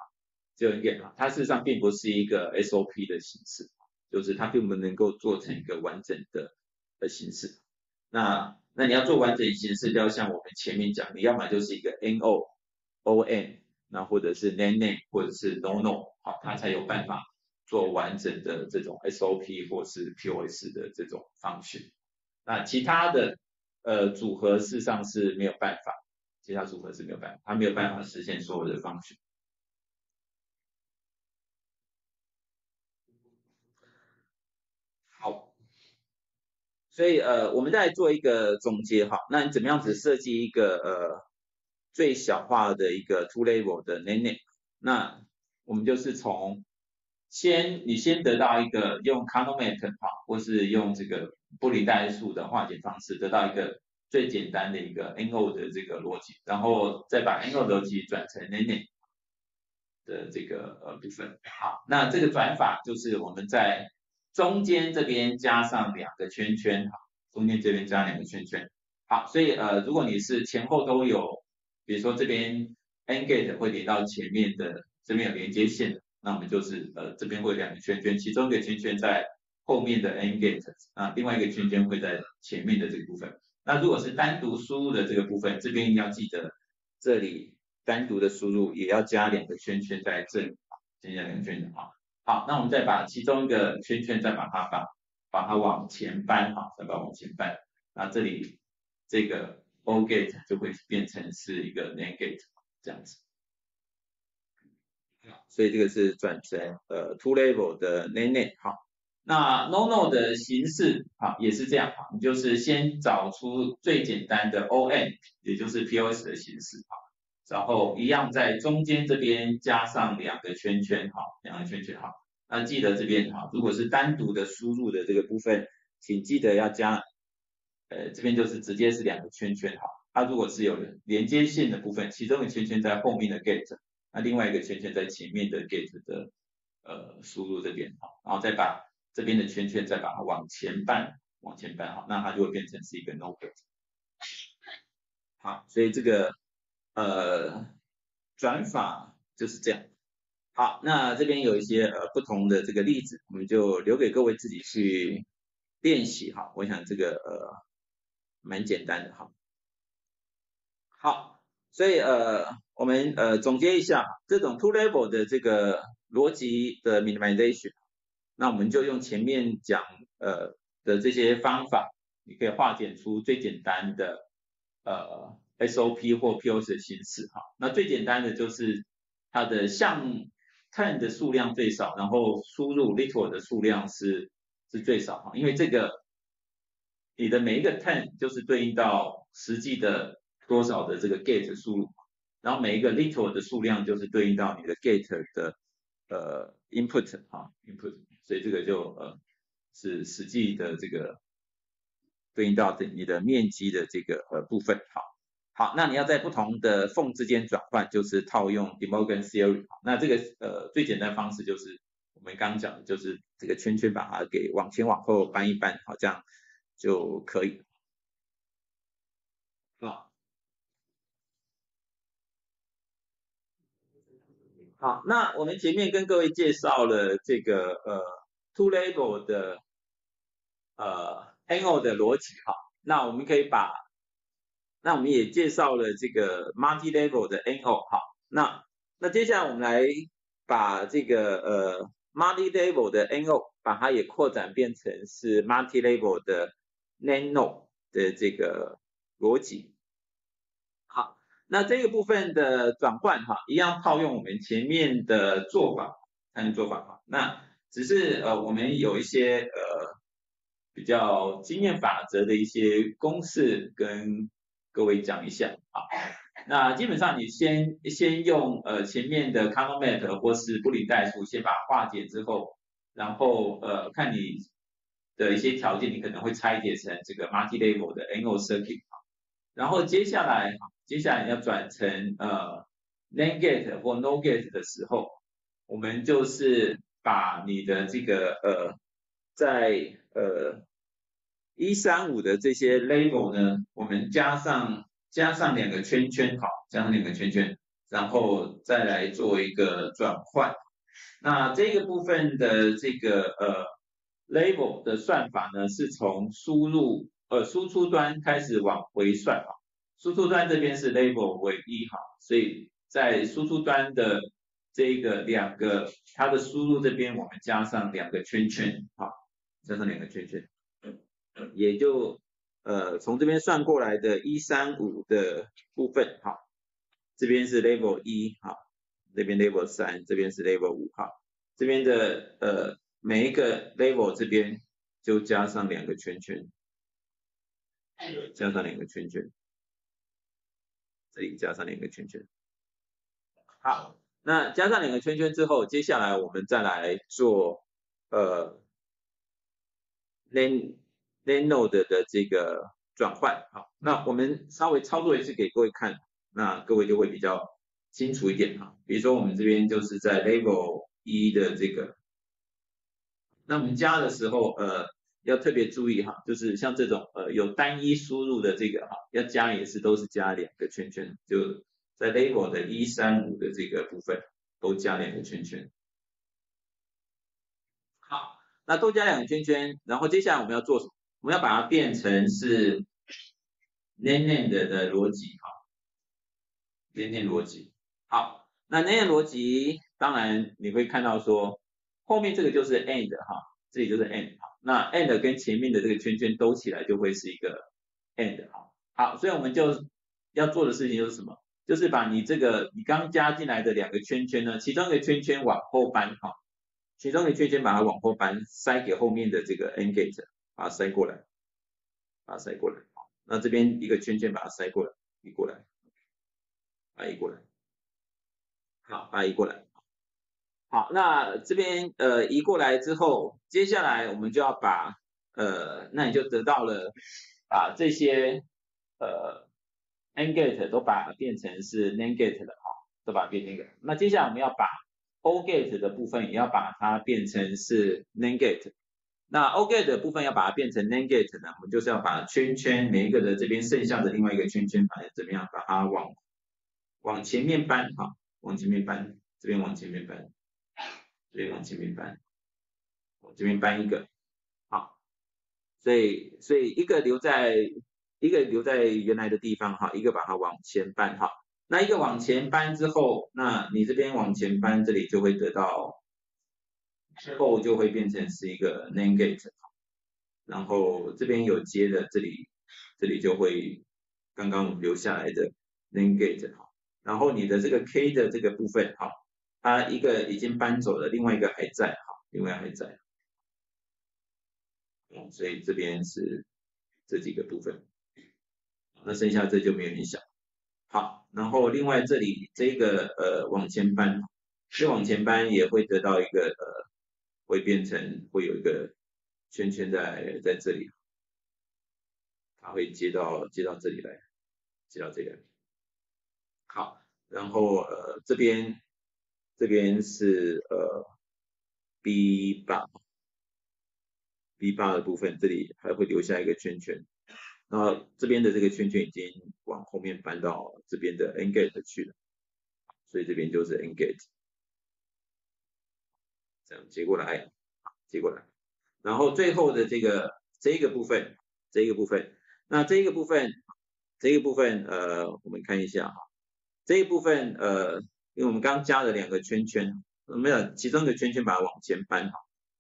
只有 n gate 啊，它事实上并不是一个 SOP 的形式，就是它并不能够做成一个完整的的形式。那那你要做完整形式，就要像我们前面讲，你要么就是一个 NO ON，那或者是 name name 或者是 no no，好，它才有办法。做完整的这种 SOP 或是 POS 的这种方式，那其他的呃组合事实上是没有办法，其他组合是没有办法，它没有办法实现所有的方式。好，所以呃我们再做一个总结哈，那你怎么样子设计一个呃最小化的一个 two level 的 name？那我们就是从先，你先得到一个用 c a n o m a t 好，或是用这个布里代数的化简方式，得到一个最简单的一个 NO 的这个逻辑，然后再把 NO 逻辑转成 NN 的这个呃部分。好，那这个转法就是我们在中间这边加上两个圈圈，哈，中间这边加两个圈圈。好，所以呃，如果你是前后都有，比如说这边 N gate 会连到前面的，这边有连接线。那我们就是呃这边会有两个圈圈，其中一个圈圈在后面的 n gate 啊，另外一个圈圈会在前面的这个部分。那如果是单独输入的这个部分，这边一定要记得这里单独的输入也要加两个圈圈在这里，加两个圈圈啊。好，那我们再把其中一个圈圈再把它把把它往前搬哈，再把它往前搬，那这里这个 o gate 就会变成是一个 n e g a t e 这样子。所以这个是转成呃 two level 的 name 好，那 no no 的形式好也是这样好，你就是先找出最简单的 on 也就是 pos 的形式好，然后一样在中间这边加上两个圈圈哈，两个圈圈哈，那记得这边哈，如果是单独的输入的这个部分，请记得要加呃这边就是直接是两个圈圈哈，它如果是有连接线的部分，其中的圈圈在后面的 gate。那另外一个圈圈在前面的 gate 的呃输入这边哈，然后再把这边的圈圈再把它往前搬，往前搬好，那它就会变成是一个 no gate。好，所以这个呃转法就是这样。好，那这边有一些呃不同的这个例子，我们就留给各位自己去练习哈。我想这个呃蛮简单的哈。好，所以呃。我们呃总结一下这种 two level 的这个逻辑的 minimization，那我们就用前面讲呃的这些方法，你可以化简出最简单的呃 SOP 或 POS 的形式哈。那最简单的就是它的项 turn 的数量最少，然后输入 little 的数量是是最少哈，因为这个你的每一个 ten 就是对应到实际的多少的这个 gate 输入。然后每一个 little 的数量就是对应到你的 gate 的呃 input 哈 input，所以这个就呃是实际的这个对应到的你的面积的这个呃部分好，好，那你要在不同的缝之间转换，就是套用 De Morgan theory，那这个呃最简单方式就是我们刚刚讲的，就是这个圈圈把它给往前往后搬一搬，好，这样就可以。好。好，那我们前面跟各位介绍了这个呃 two level 的呃 NO 的逻辑哈，那我们可以把，那我们也介绍了这个 multi level 的 NO 哈，那那接下来我们来把这个呃 multi level 的 NO 把它也扩展变成是 multi level 的 nano 的这个逻辑。好，那这个部分的转换哈，一样套用我们前面的做法，参做法哈。那只是呃，我们有一些呃比较经验法则的一些公式跟各位讲一下啊。那基本上你先先用呃前面的 c o n m a t 或是布林代数先把化解之后，然后呃看你的一些条件，你可能会拆解成这个 multi-level 的 NO circuit。然后接下来接下来要转成呃 NAND gate 或 no gate 的时候，我们就是把你的这个呃在呃一三五的这些 level 呢，我们加上加上两个圈圈，好，加上两个圈圈，然后再来做一个转换。那这个部分的这个呃 level 的算法呢，是从输入呃，输出端开始往回算啊，输出端这边是 label 为一哈，所以在输出端的这个两个它的输入这边，我们加上两个圈圈，哈，加上两个圈圈，也就呃从这边算过来的一三五的部分，哈，这边是 label 一，哈，这边 label 三，这边是 label 五，哈，这边的呃每一个 level 这边就加上两个圈圈。加上两个圈圈，这里加上两个圈圈。好，那加上两个圈圈之后，接下来我们再来做呃 len len node 的这个转换。好，那我们稍微操作一次给各位看，那各位就会比较清楚一点哈。比如说我们这边就是在 level 一的这个，那我们加的时候，呃。要特别注意哈，就是像这种呃有单一输入的这个哈，要加也是都是加两个圈圈，就在 label 的一三五的这个部分都加两个圈圈。好，那都加两个圈圈，然后接下来我们要做什么？我们要把它变成是 NAND 的逻辑哈，NAND 逻辑。好，那 NAND 逻辑当然你会看到说后面这个就是 AND 哈，这里就是 AND 哈。那 and 跟前面的这个圈圈兜起来就会是一个 and 哈，好，所以我们就要做的事情就是什么？就是把你这个你刚加进来的两个圈圈呢，其中一个圈圈往后搬，哈，其中一个圈圈把它往后搬，塞给后面的这个 n gate，把它塞过来，把它塞过来，好，那这边一个圈圈把它塞过来，移过来，把移过来，好，把移过来。好，那这边呃移过来之后，接下来我们就要把呃，那你就得到了把这些呃 n gate 都把它变成是 n a n gate 的哈，都把它变成一个。那接下来我们要把 o gate 的部分也要把它变成是 n a n gate。那 o gate 的部分要把它变成 n a n gate 呢，我们就是要把圈圈每一个的这边剩下的另外一个圈圈，把它怎么样把它往往前面搬哈，往前面搬，这边往前面搬。这边往前面搬，我这边搬一个，好，所以所以一个留在一个留在原来的地方哈，一个把它往前搬哈，那一个往前搬之后，那你这边往前搬，这里就会得到之后就会变成是一个 NAND gate，然后这边有接的，这里这里就会刚刚留下来的 NAND gate 哈，然后你的这个 K 的这个部分哈。它一个已经搬走了，另外一个还在哈，另外还在，嗯，所以这边是这几个部分，那剩下这就没有影响。好，然后另外这里这个呃往前搬，是往前搬也会得到一个呃，会变成会有一个圈圈在在这里，它会接到接到这里来，接到这个。好，然后呃这边。这边是呃 B 八 B 八的部分，这里还会留下一个圈圈，然后这边的这个圈圈已经往后面搬到这边的 N gate 去了，所以这边就是 N gate，这样接过来，接过来，然后最后的这个这个部分，这个部分，那这个部分，这个部分呃，我们看一下哈，这一部分呃。因为我们刚加了两个圈圈，没有其中一个圈圈把它往前搬好，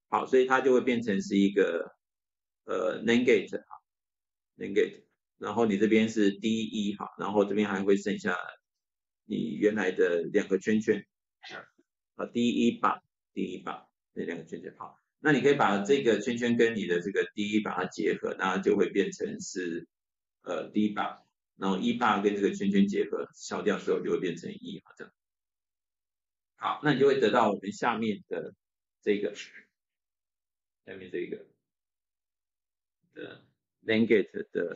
好，所以它就会变成是一个呃 NAND gate 哈，NAND gate，然后你这边是 D 一哈，然后这边还会剩下你原来的两个圈圈，啊 D 一把 D 一把那两个圈圈。好，那你可以把这个圈圈跟你的这个 D 一把它结合，那就会变成是呃 D 把，然后一把跟这个圈圈结合，消掉之后就会变成一哈这样。好，那你就会得到我们下面的这个，下面这个的 Langate 的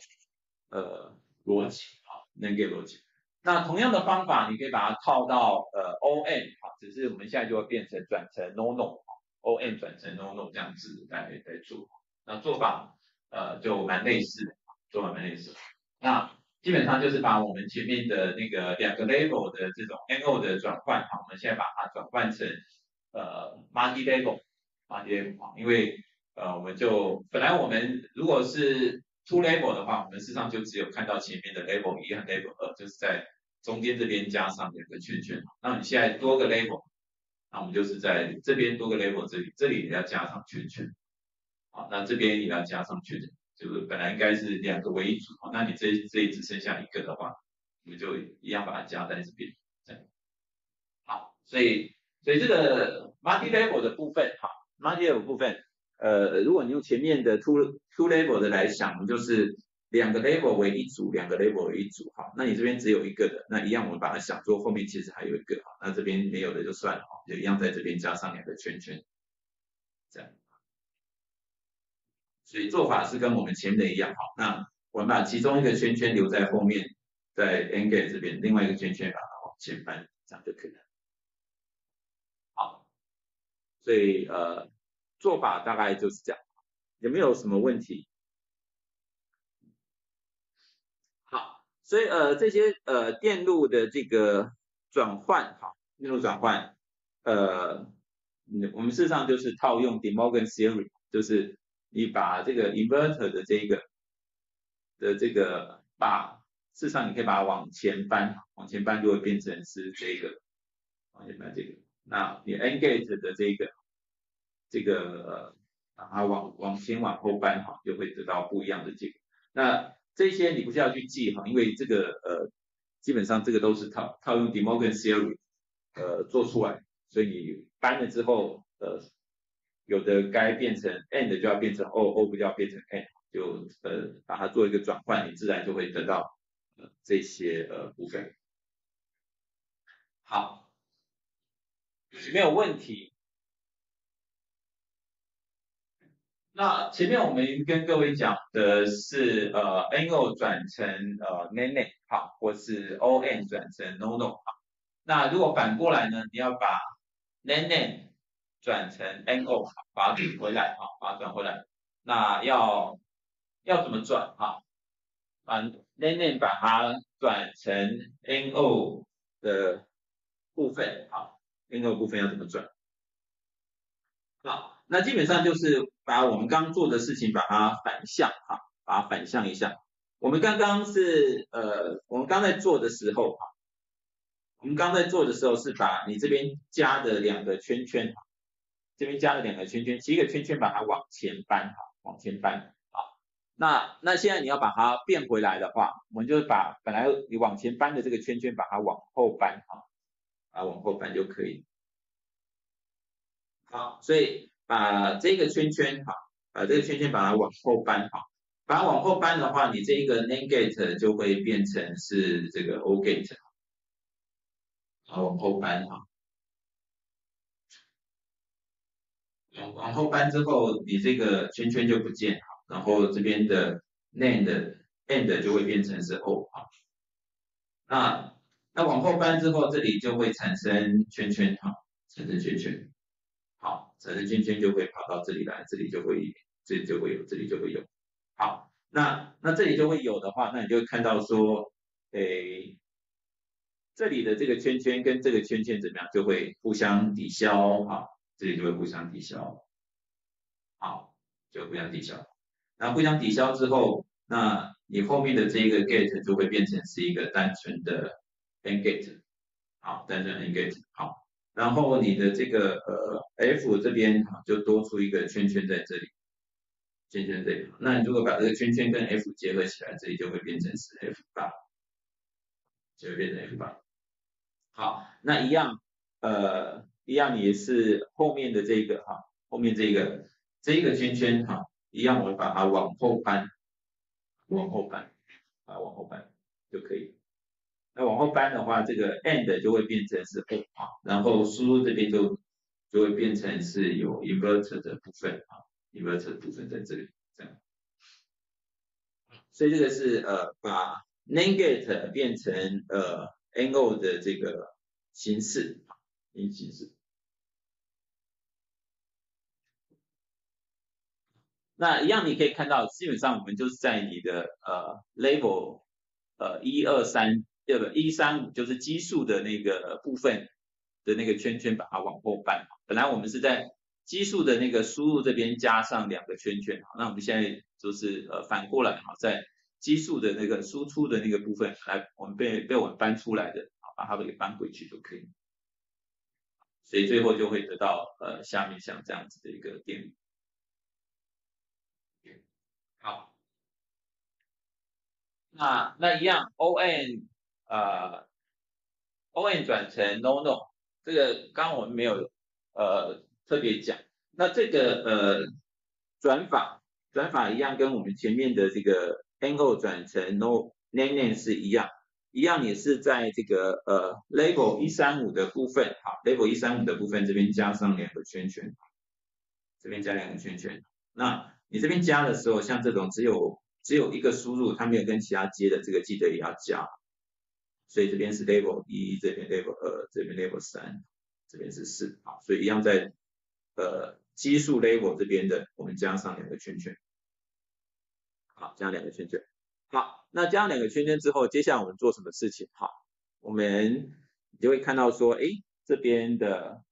呃逻辑，好，Langate 逻辑。那同样的方法，你可以把它套到呃 O N，好，只是我们现在就会变成转成 No No，O N 转成 No No 这样子来来做。那做法呃就蛮类似的，做法蛮类似。那基本上就是把我们前面的那个两个 label 的这种 NO 的转换，好，我们现在把它转换成呃 multi label，multi label，因为呃我们就本来我们如果是 two label 的话，我们事实上就只有看到前面的 label 一和 label 二，就是在中间这边加上两个圈圈。那你现在多个 label，那我们就是在这边多个 label 这里，这里也要加上圈圈，好，那这边也要加上圈圈。就是本来应该是两个为一组，那你这这里只剩下一个的话，我们就一样把它加在这边，这样。好，所以所以这个 multi level 的部分，好，multi level 部分，呃，如果你用前面的 two two level 的来想，就是两个 level 为一组，两个 level 为一组，好，那你这边只有一个的，那一样我们把它想做后面其实还有一个，好，那这边没有的就算了，哈就一样在这边加上两个圈圈，这样。所以做法是跟我们前面的一样，好，那我们把其中一个圈圈留在后面，在 n gate 这边，另外一个圈圈把它往前搬，这样就可以了。好，所以呃做法大概就是这样，有没有什么问题？好，所以呃这些呃电路的这个转换，哈，电路转换，呃，我们事实上就是套用 De Morgan Theory，就是。你把这个 inverter 的这个的这个把，事实上你可以把它往前搬，往前搬就会变成是这个，往前搬这个。那你 n gate 的这个这个把它往往前往后搬哈，就会得到不一样的结果。那这些你不需要去记哈，因为这个呃基本上这个都是套套用 De Morgan Theory 呃做出来，所以你搬了之后呃。有的该变成 and 就要变成 o，o 不就要变成 and，就呃把它做一个转换，你自然就会得到呃这些呃部分。好，没有问题。那前面我们跟各位讲的是呃 no 转成呃 nene 好，或是 on 转成 nono 好。那如果反过来呢，你要把 nene 转成 no，把它转回来，哈，把它转回来。那要要怎么转，哈？把 nen 把它转成 no 的部分，好，no 部分要怎么转？好，那基本上就是把我们刚做的事情把它反向，哈，把它反向一下。我们刚刚是呃，我们刚在做的时候，哈，我们刚在做的时候是把你这边加的两个圈圈。这边加了两个圈圈，七个圈圈把它往前搬，哈，往前搬，好，那那现在你要把它变回来的话，我们就把本来你往前搬的这个圈圈把它往后搬，哈，啊，往后搬就可以。好，所以把这个圈圈，哈，把这个圈圈把它往后搬，哈，把它往后搬的话，你这一个 n gate 就会变成是这个 o gate，好，往后搬，哈。往后搬之后，你这个圈圈就不见了，然后这边的 NAND AND 就会变成是 O 哈。那那往后搬之后，这里就会产生圈圈哈，产生圈圈，好，产生圈圈就会跑到这里来，这里就会这里就会有，这里就会有。好，那那这里就会有的话，那你就会看到说，诶，这里的这个圈圈跟这个圈圈怎么样，就会互相抵消哈。这里就会互相抵消，好，就互相抵消。那互相抵消之后，那你后面的这一个 gate 就会变成是一个单纯的 n gate，好，单纯 n gate，好。然后你的这个呃 f 这边就多出一个圈圈在这里，圈圈这里。那你如果把这个圈圈跟 F 结合起来，这里就会变成是 F 八，就会变成 F 八。好，那一样，呃，一样也是后面的这个哈，后面这个这一个圈圈哈，一样我把它往后搬，往后搬，啊，往后搬就可以。那往后搬的话，这个 AND 就会变成是 O 啊，然后输入这边就就会变成是有 inverter 的部分啊，inverter 部分在这里这样。所以这个是呃把 NAND gate 变成呃 NO 的这个形式啊，形式。那一样你可以看到，基本上我们就是在你的呃 level 呃一二三。第二个一三五就是奇数的那个部分的那个圈圈，把它往后搬。本来我们是在奇数的那个输入这边加上两个圈圈，那我们现在就是呃反过来哈，在奇数的那个输出的那个部分来，我们被被我们搬出来的，好，把它给搬回去就可以。所以最后就会得到呃下面像这样子的一个电路。好，那那一样 ON。呃，ON 转成 No No，这个刚刚我们没有呃特别讲。那这个呃转法转法一样，跟我们前面的这个 angle 转成 No Name Name 是一样，一样也是在这个呃 Label 一三五的部分，好，Label 一三五的部分这边加上两个圈圈，这边加两个圈圈。那你这边加的时候，像这种只有只有一个输入，它没有跟其他接的，这个记得也要加。所以这边是 level 一，这边 level 二，这边 level 三，这边是四，好，所以一样在呃奇数 level 这边的，我们加上两个圈圈，好，加两个圈圈，好，那加上两个圈圈之后，接下来我们做什么事情？好，我们你就会看到说，哎，这边的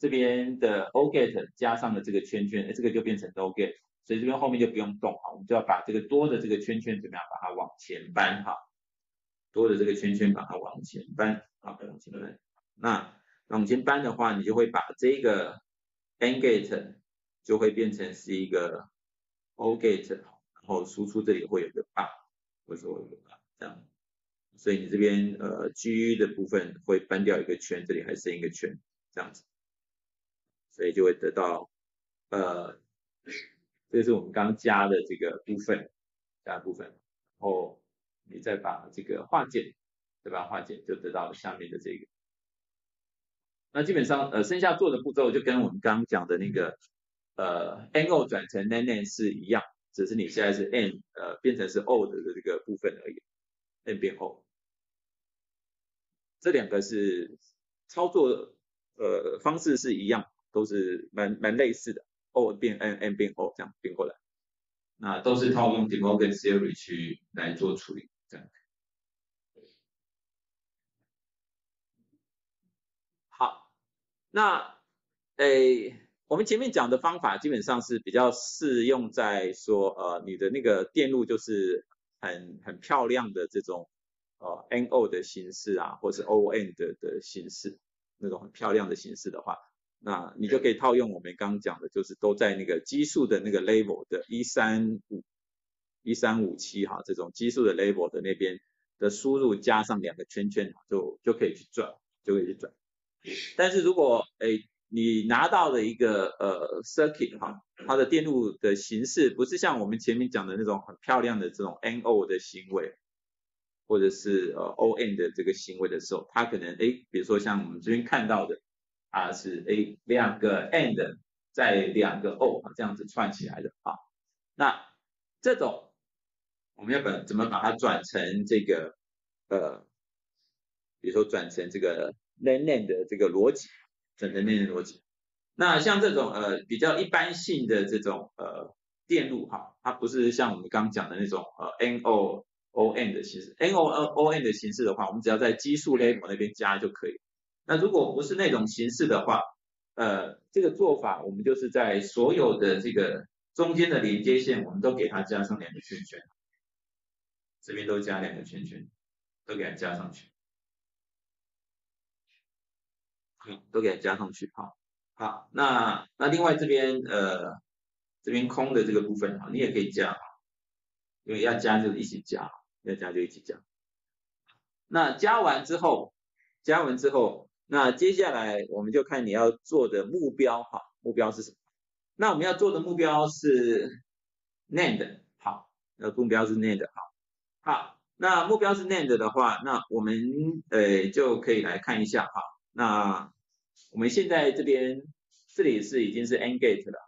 这边的 o get 加上了这个圈圈，哎，这个就变成 O get，所以这边后面就不用动，哈，我们就要把这个多的这个圈圈怎么样，把它往前搬，哈。多的这个圈圈把它往前搬，啊，往前搬。那往前搬的话，你就会把这个 N gate 就会变成是一个 O gate，然后输出这里会有个 bar，或者说有个 bar 这样。所以你这边呃 G 的部分会搬掉一个圈，这里还剩一个圈，这样子。所以就会得到呃，这是我们刚加的这个部分，加的部分，然后。你再把这个化简，对吧？化简就得到下面的这个。那基本上呃，剩下做的步骤就跟我们刚刚讲的那个呃，NO 转成 n n 是一样，只是你现在是 N 呃变成是 O 的这个部分而已，N 变 O。这两个是操作呃方式是一样，都是蛮蛮类似的，O 变 N，N 变 O 这样变过来。那都是套用 DeMorgan Theory 去来做处理。这样，好，那诶，我们前面讲的方法基本上是比较适用在说，呃，你的那个电路就是很很漂亮的这种呃 NO 的形式啊，或是 ON 的的形式，那种很漂亮的形式的话，那你就可以套用我们刚刚讲的，就是都在那个基数的那个 level 的一三五。一三五七哈，这种奇数的 level 的那边的输入加上两个圈圈，就就可以去转，就可以去转。但是如果哎你拿到的一个呃 circuit 哈，它的电路的形式不是像我们前面讲的那种很漂亮的这种 NO 的行为，或者是呃 ON 的这个行为的时候，它可能哎，比如说像我们这边看到的啊是 A 两个 AND 在两个 O 这样子串起来的啊，那这种。我们要把怎么把它转成这个呃，比如说转成这个 NAND NAND 的这个逻辑，转成 NAND 逻辑。那像这种呃比较一般性的这种呃电路哈，它不是像我们刚讲的那种呃 NO ON 的形式，NO ON 的形式的话，我们只要在基数 level 那边加就可以。那如果不是那种形式的话，呃，这个做法我们就是在所有的这个中间的连接线，我们都给它加上两个圈圈。这边都加两个圈圈，都给它加上去，都给它加上去，好，好，那那另外这边呃这边空的这个部分哈，你也可以加，因为要加就一起加，要加就一起加。那加完之后，加完之后，那接下来我们就看你要做的目标哈，目标是什么？那我们要做的目标是 NAND，好，那目标是 NAND，好，好，那目标是 NAND 的话，那我们呃就可以来看一下哈，那我们现在这边这里是已经是 AND gate 了，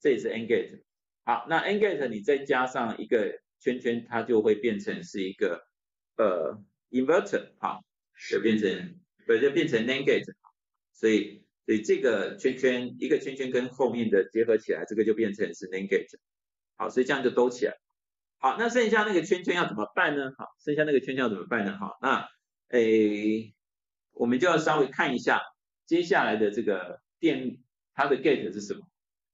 这里是 AND gate，好，那 AND gate 你再加上一个圈圈，它就会变成是一个呃 inverter，好，就变成不就变成 NAND gate，所以所以这个圈圈一个圈圈跟后面的结合起来，这个就变成是 NAND gate，好，所以这样就兜起来。好，那剩下那个圈圈要怎么办呢？好，剩下那个圈圈要怎么办呢？好，那诶我们就要稍微看一下。接下来的这个电它的 gate 是什么？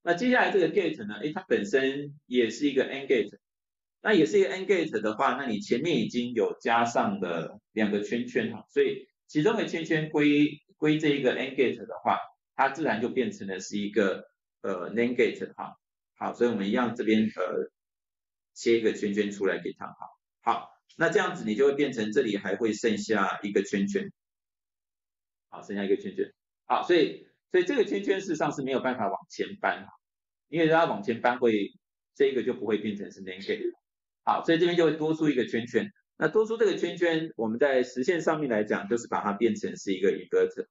那接下来这个 gate 呢？诶，它本身也是一个 N gate，那也是一个 N gate 的话，那你前面已经有加上的两个圈圈哈，所以其中的圈圈归归这一个 n gate 的话，它自然就变成了是一个呃 n gate 哈。好，所以我们一样这边呃切一个圈圈出来给它哈。好，那这样子你就会变成这里还会剩下一个圈圈，好，剩下一个圈圈。好，所以所以这个圈圈事实上是没有办法往前搬，因为它往前搬会这一个就不会变成是 n gate。好，所以这边就会多出一个圈圈。那多出这个圈圈，我们在实现上面来讲，就是把它变成是一个一个折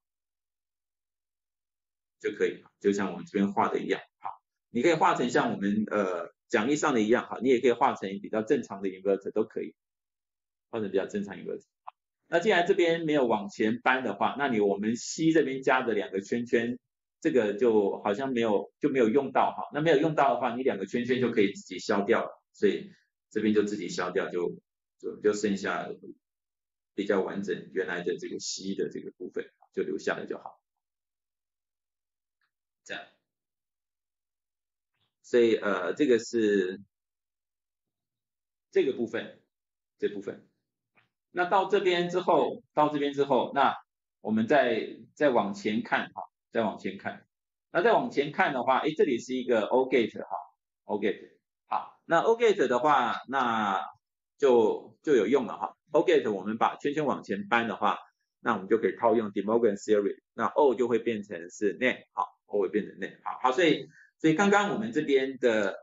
就可以，就像我们这边画的一样。好，你可以画成像我们呃讲义上的一样，好，你也可以画成比较正常的折都可以，画成比较正常 inverter。那既然这边没有往前搬的话，那你我们 C 这边加的两个圈圈，这个就好像没有就没有用到哈。那没有用到的话，你两个圈圈就可以自己消掉了，所以这边就自己消掉，就就就剩下比较完整原来的这个 C 的这个部分就留下来就好。这样，所以呃这个是这个部分这部分。那到这边之后，到这边之后，那我们再再往前看哈，再往前看。那再往前看的话，哎，这里是一个 O gate 哈，O gate。好，那 O gate 的话，那就就有用了哈。O gate 我们把圈圈往前搬的话，那我们就可以套用 De Morgan theory，那 O 就会变成是 NAND，好，O 会变成 NAND，好，好，所以所以刚刚我们这边的。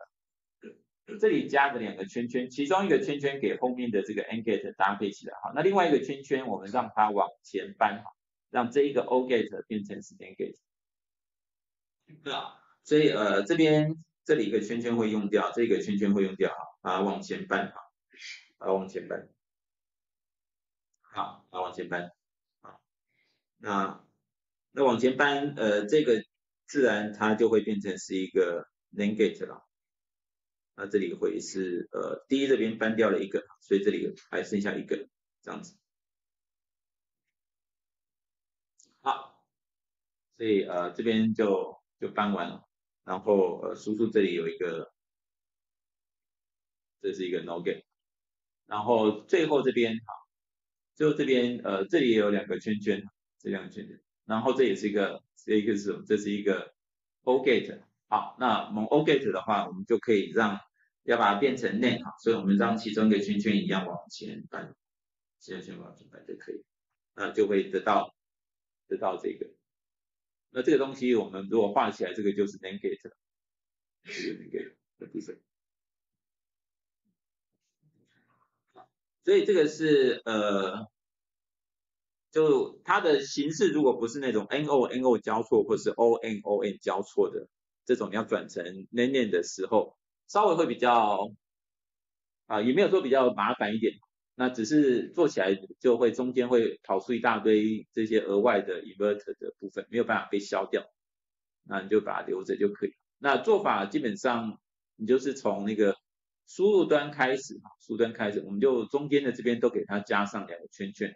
这里加的两个圈圈，其中一个圈圈给后面的这个 gate 搭配起来哈，那另外一个圈圈我们让它往前搬哈，让这一个 OR gate 变成是 NAND gate。所以呃这边这里一个圈圈会用掉，这个圈圈会用掉哈，把它往前搬哈，把它往前搬，好，把它往前搬，好，那那往前搬呃这个自然它就会变成是一个 NAND gate 了。那这里会是呃第一这边搬掉了一个，所以这里还剩下一个这样子。好，所以呃这边就就搬完了，然后呃叔叔这里有一个，这是一个 no gate，然后最后这边好，最后这边呃这里也有两个圈圈，这两个圈圈，然后这也是一个这一个是什么？这是一个 o gate。好，那我们 O gate 的话，我们就可以让要把它变成 NAND 哈，所以我们让其中一个圈圈一样往前搬，圈圈往前搬就可以，那就会得到得到这个，那这个东西我们如果画起来，这个就是 NAND gate，这个 NAND gate 的部分。所以这个是呃，就它的形式如果不是那种 NO NO 交错，或是 ON ON 交错的。这种你要转成 NAND 的时候，稍微会比较啊，也没有说比较麻烦一点，那只是做起来就会中间会跑出一大堆这些额外的 inverter 的部分，没有办法被消掉，那你就把它留着就可以。那做法基本上你就是从那个输入端开始哈，输入端开始，我们就中间的这边都给它加上两个圈圈，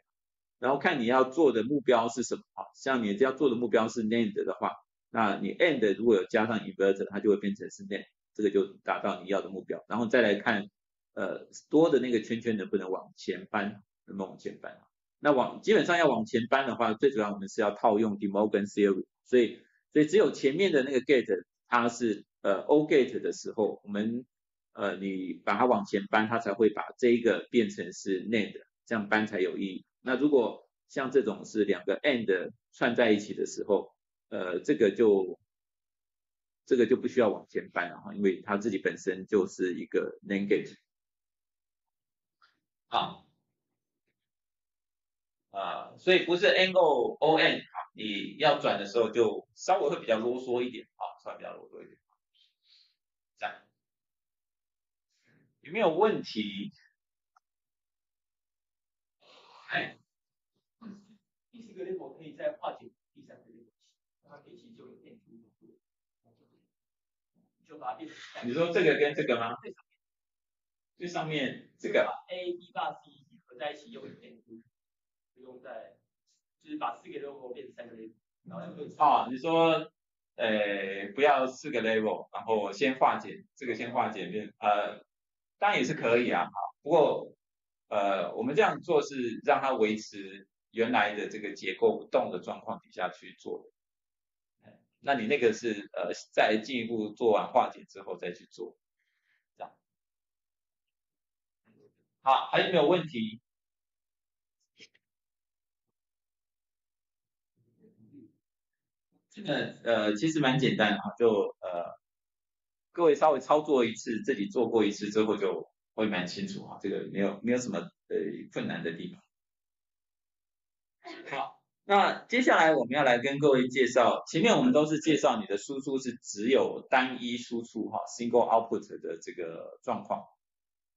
然后看你要做的目标是什么啊，像你要做的目标是 NAND 的话。那你 AND 如果有加上 inverter，它就会变成是 NAND，这个就达到你要的目标。然后再来看，呃，多的那个圈圈能不能往前搬，能不能往前搬？那往基本上要往前搬的话，最主要我们是要套用 De Morgan theory，所以所以只有前面的那个 gate 它是呃 O gate 的时候，我们呃你把它往前搬，它才会把这一个变成是 NAND，这样搬才有意义。那如果像这种是两个 AND 串在一起的时候，呃这个就这个就不需要往前搬了哈，因为它自己本身就是一个 NAND gate。好，啊，所以不是 N O O N 啊，你要转的时候就稍微会比较啰嗦一点啊，稍微比较啰嗦一点。这样有没有问题？哎，第四个 level 可以再化解第三个 level，它一起就有变出，就把它变成。你说这个跟这个吗？最上面这个。把 A、B、把 C 合在一起又有变出，不用再，就是把四个 level 变成三个 level，然后就。哦，你说，呃，不要四个 level，然后先化解这个，先化解变，呃，当然也是可以啊，不过，呃，我们这样做是让它维持原来的这个结构不动的状况底下去做的。那你那个是呃，再进一步做完化解之后再去做。这样好，还有没有问题？这个呃其实蛮简单哈，就呃各位稍微操作一次，自己做过一次之后就会蛮清楚哈，这个没有没有什么呃困难的地方。好，那接下来我们要来跟各位介绍，前面我们都是介绍你的输出是只有单一输出哈，single output 的这个状况。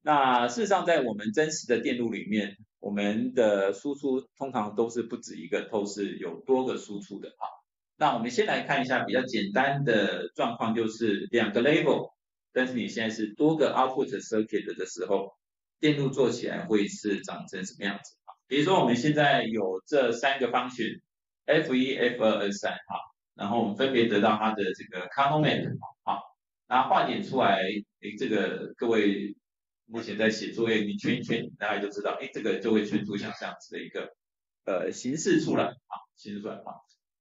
那事实上，在我们真实的电路里面，我们的输出通常都是不止一个，都是有多个输出的哈。那我们先来看一下比较简单的状况，就是两个 level，但是你现在是多个 output circuit 的时候，电路做起来会是长成什么样子？比如说我们现在有这三个方选 f 一、f 二、f 三哈，然后我们分别得到它的这个 c o n m e n t 啊，然后化简出来，诶，这个各位。目前在写作业，你圈一圈，大家就知道，哎，这个就会圈出像这样子的一个呃形式出来啊，形式出来啊。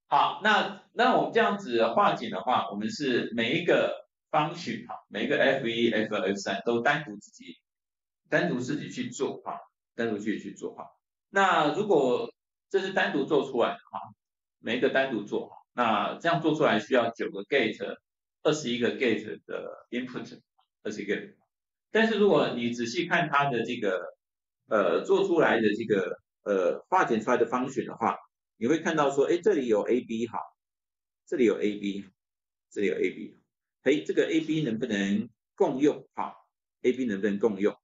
好，那那我们这样子化简的话，我们是每一个方选哈，每一个 f 一、f 二、f 三都单独自己单独自己去做哈，单独自己去做哈。那如果这是单独做出来的哈，每一个单独做哈，那这样做出来需要九个 gate，二十一个 gate 的 input，二十一个。但是如果你仔细看它的这个呃做出来的这个呃化简出来的方选的话，你会看到说，哎，这里有 A B 哈，这里有 A B，这里有 A B，哎，这个 A B 能不能共用哈？A B 能不能共用？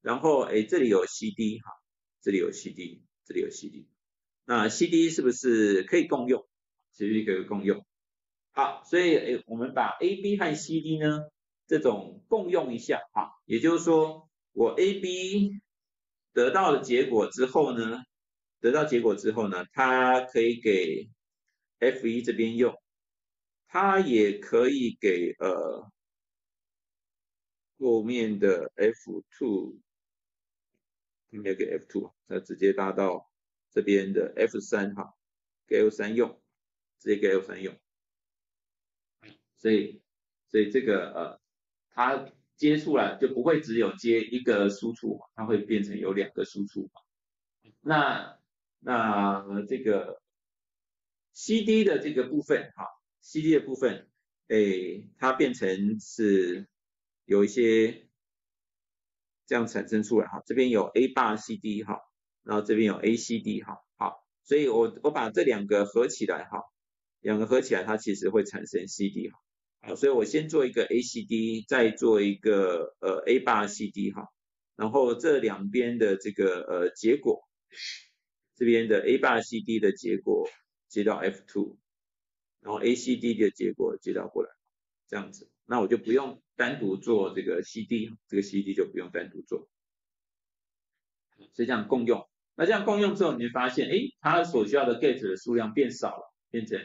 然后哎，这里有 C D 哈，这里有 C D，这里有 C D，那 C D 是不是可以共用？其实可以共用。好，所以哎，我们把 A B 和 C D 呢？这种共用一下哈，也就是说，我 A、B 得到的结果之后呢，得到结果之后呢，它可以给 F 一这边用，它也可以给呃后面的 F two，应该给 F two，它直接拉到这边的 F 三哈，给 F 三用，直接给 F 三用，所以所以这个呃。它接触了就不会只有接一个输出，它会变成有两个输出。那那这个 CD 的这个部分哈，CD 的部分，哎，它变成是有一些这样产生出来哈，这边有 A 八 CD 哈，然后这边有 ACD 哈，好，所以我我把这两个合起来哈，两个合起来它其实会产生 CD 哈。好，所以我先做一个 ACD，再做一个呃 A 八 CD 哈，然后这两边的这个呃结果，这边的 A 八 CD 的结果接到 F two，然后 ACD 的结果接到过来，这样子，那我就不用单独做这个 CD，这个 CD 就不用单独做，所以这样共用，那这样共用之后，你会发现，哎，它所需要的 gate 的数量变少了，变成。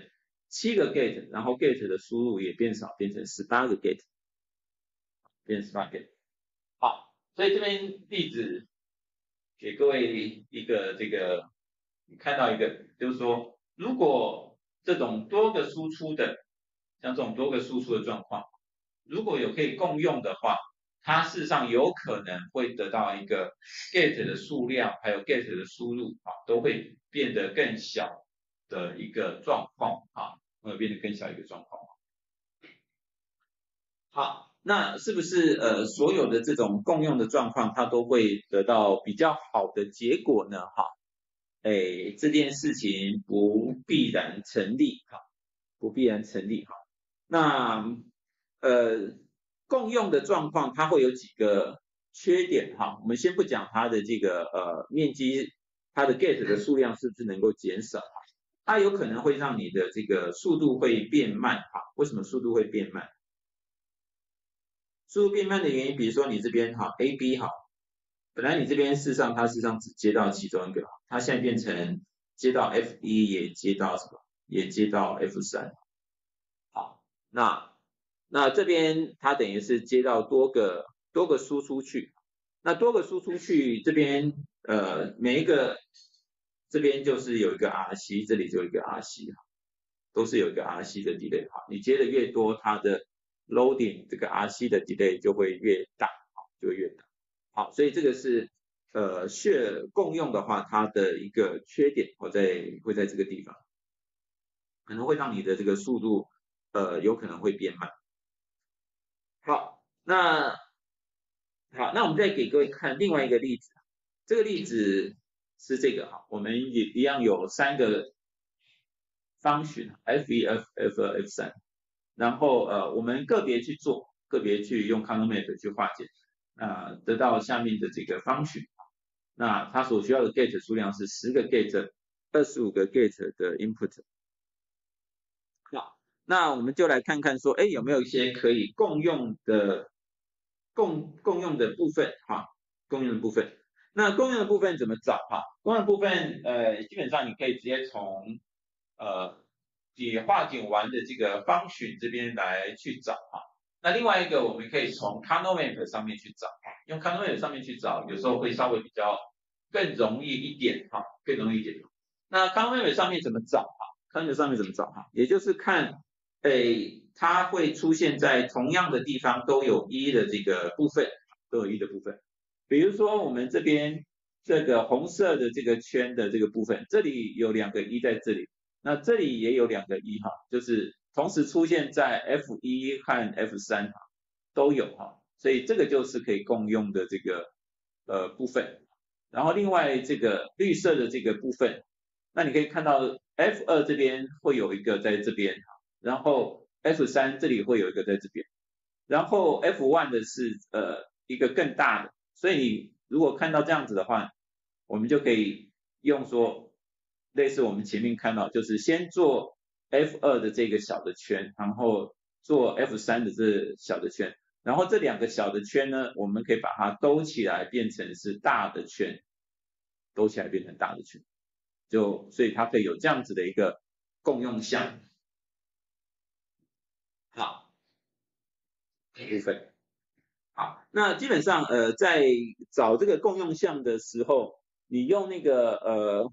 七个 gate，然后 gate 的输入也变少，变成十八个 gate，变十八 gate。好，所以这边例子给各位一个这个，你看到一个，就是说，如果这种多个输出的，像这种多个输出的状况，如果有可以共用的话，它事实上有可能会得到一个 get 的数量，还有 get 的输入啊，都会变得更小的一个状况啊，会变得更小一个状况。好，那是不是呃所有的这种共用的状况，它都会得到比较好的结果呢？哈，哎，这件事情不必然成立哈，不必然成立哈。那呃。共用的状况，它会有几个缺点哈。我们先不讲它的这个呃面积，它的 get 的数量是不是能够减少哈？它有可能会让你的这个速度会变慢哈。为什么速度会变慢？速度变慢的原因，比如说你这边哈 A B 哈，本来你这边事实上它事实上只接到其中一个，它现在变成接到 F 一也接到什么？也接到 F 三。好，那。那这边它等于是接到多个多个输出去，那多个输出去这边呃每一个这边就是有一个 RC，这里就有一个 RC 哈，都是有一个 RC 的 delay 哈，你接的越多，它的 loading 这个 RC 的 delay 就会越大，好就越大，好，所以这个是呃血共用的话，它的一个缺点，我在会在这个地方，可能会让你的这个速度呃有可能会变慢。好，那好，那我们再给各位看另外一个例子，这个例子是这个哈，我们也一样有三个方选 f 一、f、f 二、f 三，然后呃，我们个别去做，个别去用 conmat 去化解，啊，得到下面的这个方选，那它所需要的 get 数量是十个 get，二十五个 get 的 input。好。那我们就来看看说，哎，有没有一些可以共用的共共用的部分哈？共用的部分，那共用的部分怎么找哈？共用的部分，呃，基本上你可以直接从呃解化简完的这个方选这边来去找哈。那另外一个，我们可以从 c o n o map 上面去找，用 c o n o map 上面去找，有时候会稍微比较更容易一点哈，更容易一点。那 c o n o map 上面怎么找哈 c o n o map 上面怎么找哈？也就是看。诶，它会出现在同样的地方都有一的这个部分，都有一的部分。比如说我们这边这个红色的这个圈的这个部分，这里有两个一在这里，那这里也有两个一哈，就是同时出现在 F 一和 F 三都有哈，所以这个就是可以共用的这个呃部分。然后另外这个绿色的这个部分，那你可以看到 F 二这边会有一个在这边。然后 F 三这里会有一个在这边，然后 F one 的是呃一个更大的，所以你如果看到这样子的话，我们就可以用说类似我们前面看到，就是先做 F 二的这个小的圈，然后做 F 三的这小的圈，然后这两个小的圈呢，我们可以把它兜起来变成是大的圈，兜起来变成大的圈，就所以它可以有这样子的一个共用项。好，这部分，好，那基本上呃在找这个共用项的时候，你用那个呃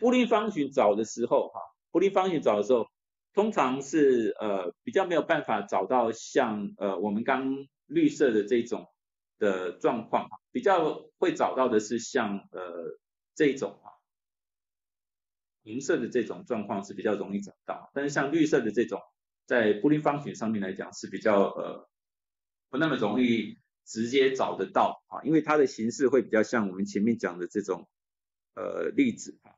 布林方群找的时候哈，布林方群找的时候，通常是呃比较没有办法找到像呃我们刚绿色的这种的状况，比较会找到的是像呃这种啊，银色的这种状况是比较容易找到，但是像绿色的这种。在布林方选上面来讲是比较呃不那么容易直接找得到啊，因为它的形式会比较像我们前面讲的这种呃例子啊，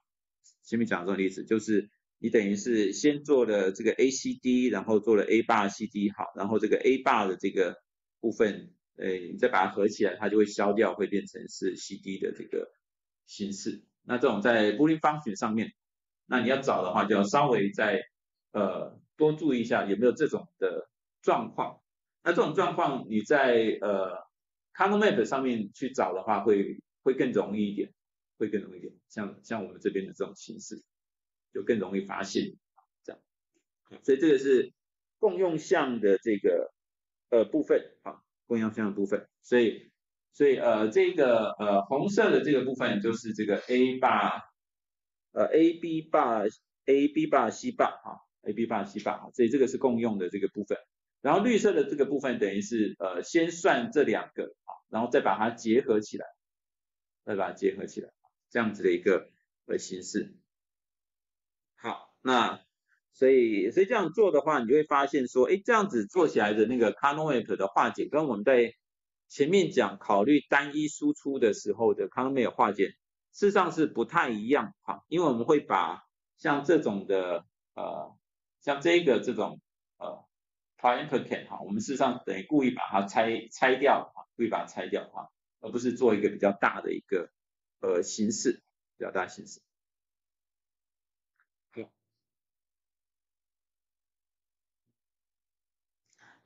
前面讲的这种例子就是你等于是先做了这个 A C D，然后做了 A bar C D 好，然后这个 A bar 的这个部分，呃你再把它合起来，它就会消掉，会变成是 C D 的这个形式。那这种在 Boolean function 上面，那你要找的话就要稍微在呃。多注意一下有没有这种的状况。那这种状况你在呃 c o n o map 上面去找的话，会会更容易一点，会更容易一点。像像我们这边的这种形式，就更容易发现这样。所以这个是共用项的这个呃部分好，共用项的部分。所以所以呃这个呃红色的这个部分就是这个 A bar 呃 A B bar A B bar C bar 哈。A B bar C bar 所以这个是共用的这个部分。然后绿色的这个部分等于是呃先算这两个啊，然后再把它结合起来，再把它结合起来，这样子的一个呃形式。那所以所以这样做的话，你就会发现说，哎，这样子做起来的那个 c a n o m a t 的化简，跟我们在前面讲考虑单一输出的时候的 c a n o m a t 化简，事实上是不太一样哈，因为我们会把像这种的呃，像这个这种呃。Triimplicate 哈，我们事实上等于故意把它拆拆掉哈，故意把它拆掉哈，而不是做一个比较大的一个呃形式，比较大形式。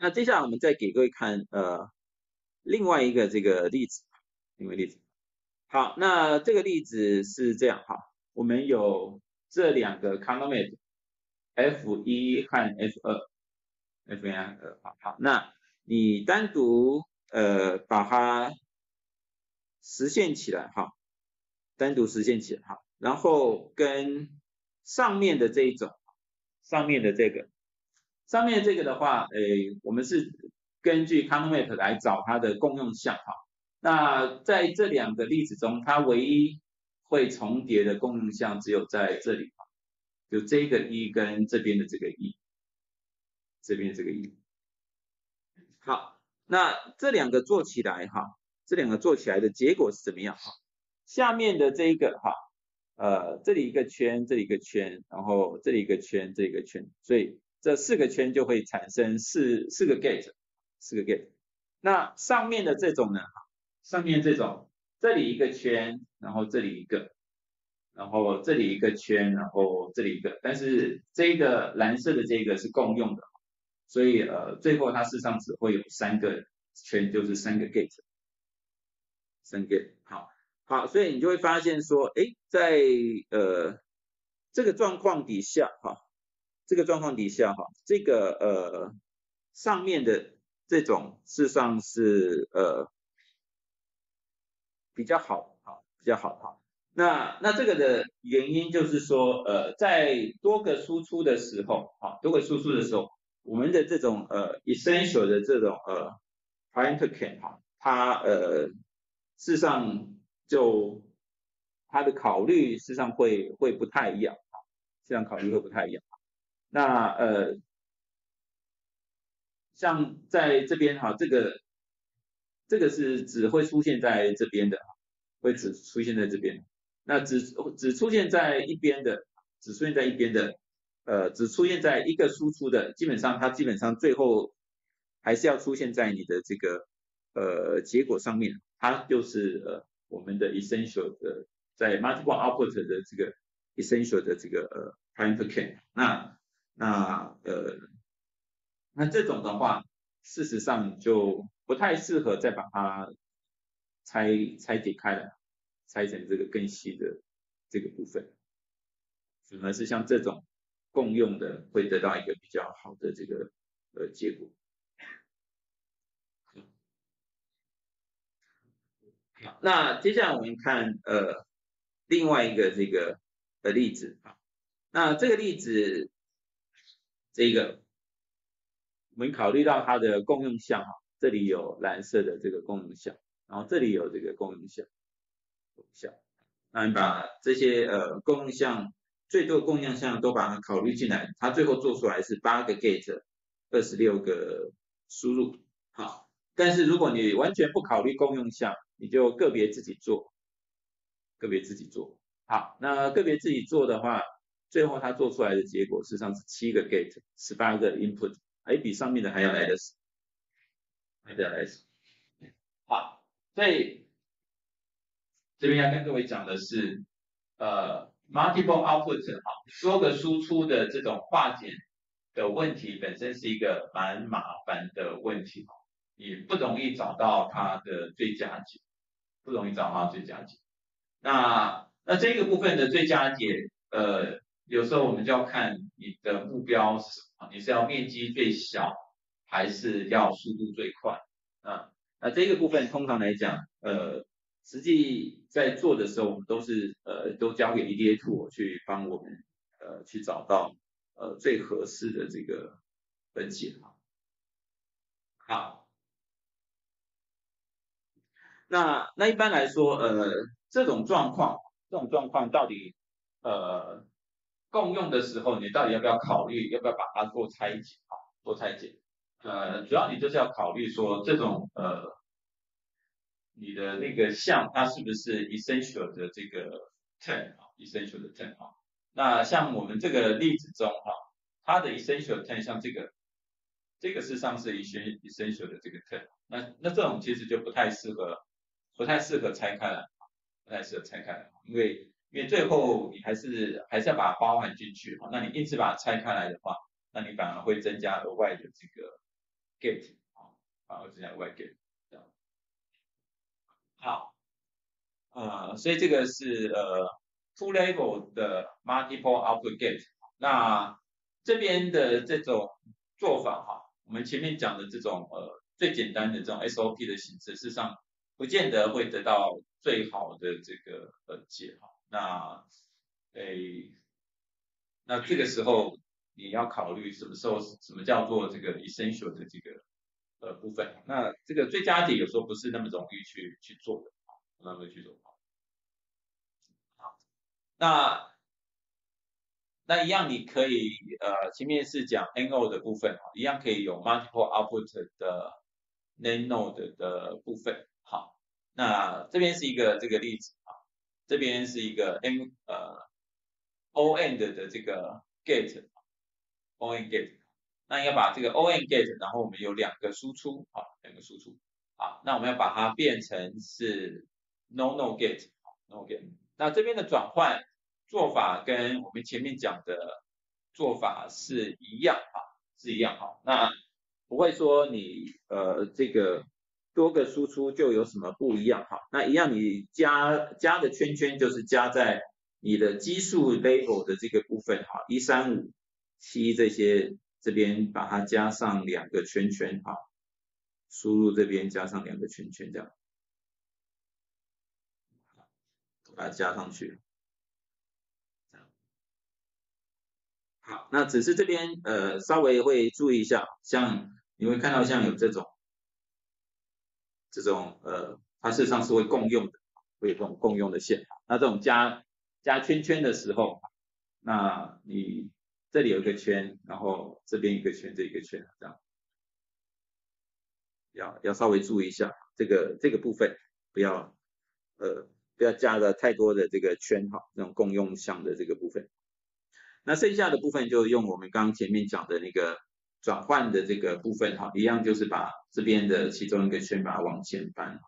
那接下来我们再给各位看呃另外一个这个例子，另外例子。好，那这个例子是这样哈，我们有这两个 c o n o m a t F 一和 F 二。F N I 二好，好，那你单独呃把它实现起来哈，单独实现起来哈，然后跟上面的这一种，上面的这个，上面这个的话，诶，我们是根据 c o n v e r t 来找它的共用项哈。那在这两个例子中，它唯一会重叠的共用项只有在这里哈，就这个一跟这边的这个一。这边这个一，好，那这两个做起来哈，这两个做起来的结果是怎么样哈？下面的这一个哈，呃，这里一个圈，这里一个圈，然后这里一个圈，这里一个圈，所以这四个圈就会产生四四个 gate，四个 gate。那上面的这种呢，上面这种，这里一个圈，然后这里一个，然后这里一个圈，然后这里一个，但是这个蓝色的这个是共用的。所以呃，最后它事实上只会有三个圈，就是三个 gate，三 gate，好，好，所以你就会发现说，哎，在呃这个状况底下哈，这个状况底下哈，这个呃上面的这种事实上是呃比较好，好，比较好哈。那那这个的原因就是说，呃，在多个输出的时候，啊，多个输出的时候。我们的这种呃 essential 的这种呃 parental 哈，它呃事实上就它的考虑事实上会会不太一样啊，实际上考虑会不太一样。那呃像在这边哈，这个这个是只会出现在这边的，会只出现在这边。那只只出现在一边的，只出现在一边的。呃，只出现在一个输出的，基本上它基本上最后还是要出现在你的这个呃结果上面，它就是呃我们的 essential 的在 multiple output 的这个 essential 的这个呃 prime can。那那呃那这种的话，事实上就不太适合再把它拆拆解开来，拆成这个更细的这个部分，反而是像这种。共用的会得到一个比较好的这个呃结果。好，那接下来我们看呃另外一个这个的例子啊，那这个例子这个我们考虑到它的共用项哈，这里有蓝色的这个共用项，然后这里有这个共用项，共项，那你把这些呃共用项。最多共用项都把它考虑进来，它最后做出来是八个 gate，二十六个输入。好，但是如果你完全不考虑共用项，你就个别自己做，个别自己做。好，那个别自己做的话，最后它做出来的结果事实上是七个 gate，十八个 input，还比上面的还要来的少，还要来少。好，所以这边要跟各位讲的是，呃。Multiple outputs 哈，多个输出的这种化简的问题本身是一个蛮麻烦的问题，也不容易找到它的最佳解，不容易找到最佳解。那那这个部分的最佳解，呃，有时候我们就要看你的目标是什么，你是要面积最小，还是要速度最快啊？那这个部分通常来讲，呃。实际在做的时候，我们都是呃都交给 EDA tool 去帮我们呃去找到呃最合适的这个分解哈。好，那那一般来说，呃，这种状况，这种状况到底，呃，共用的时候，你到底要不要考虑，要不要把它做拆解啊？做拆解，呃，主要你就是要考虑说，这种呃，你的那个项它是不是 essential 的这个 term 啊，essential 的 term 啊？那像我们这个例子中哈，它的 essential term 像这个。这个事实上是一些 essential 的这个 term，那那这种其实就不太适合，不太适合拆开来，不太适合拆开来，因为因为最后你还是还是要把它包含进去哈，那你硬是把它拆开来的话，那你反而会增加额外的这个 gate 啊，反而增加额外 gate 这样。好，呃，所以这个是呃 two level 的 multiple output gate，那这边的这种做法哈。我们前面讲的这种呃最简单的这种 SOP 的形式，事实上不见得会得到最好的这个呃解哈。那诶，那这个时候你要考虑什么时候什么叫做这个 essential 的这个呃部分。那这个最佳解有时候不是那么容易去去做的啊，那么去做好，那。那一样，你可以呃前面是讲 NO 的部分，一样可以有 multiple output 的 NAND node 的部分。好，那这边是一个这个例子啊，这边是一个 N 呃 O end 的这个 Gate，ON gate，那要把这个 ON gate，然后我们有两个输出，好，两个输出，好，那我们要把它变成是 No No gate，No gate，那这边的转换。做法跟我们前面讲的做法是一样啊，是一样哈。那不会说你呃这个多个输出就有什么不一样哈。那一样你加加的圈圈就是加在你的基数 label 的这个部分哈，一三五七这些这边把它加上两个圈圈哈，输入这边加上两个圈圈这样，把它加上去。好，那只是这边呃稍微会注意一下，像你会看到像有这种这种呃，它事实上是会共用的，会有这种共用的线。那这种加加圈圈的时候，那你这里有一个圈，然后这边一个圈，这一个圈，这样要要稍微注意一下这个这个部分，不要呃不要加的太多的这个圈哈，这种共用项的这个部分。那剩下的部分就用我们刚刚前面讲的那个转换的这个部分哈，一样就是把这边的其中一个圈把它往前搬，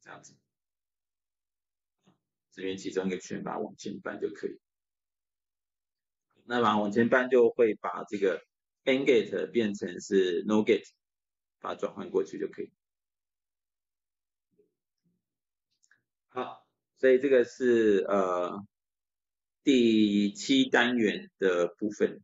这样子，这边其中一个圈把它往前搬就可以。那把往前搬就会把这个 n gate 变成是 no gate，把它转换过去就可以。好。所以这个是呃第七单元的部分。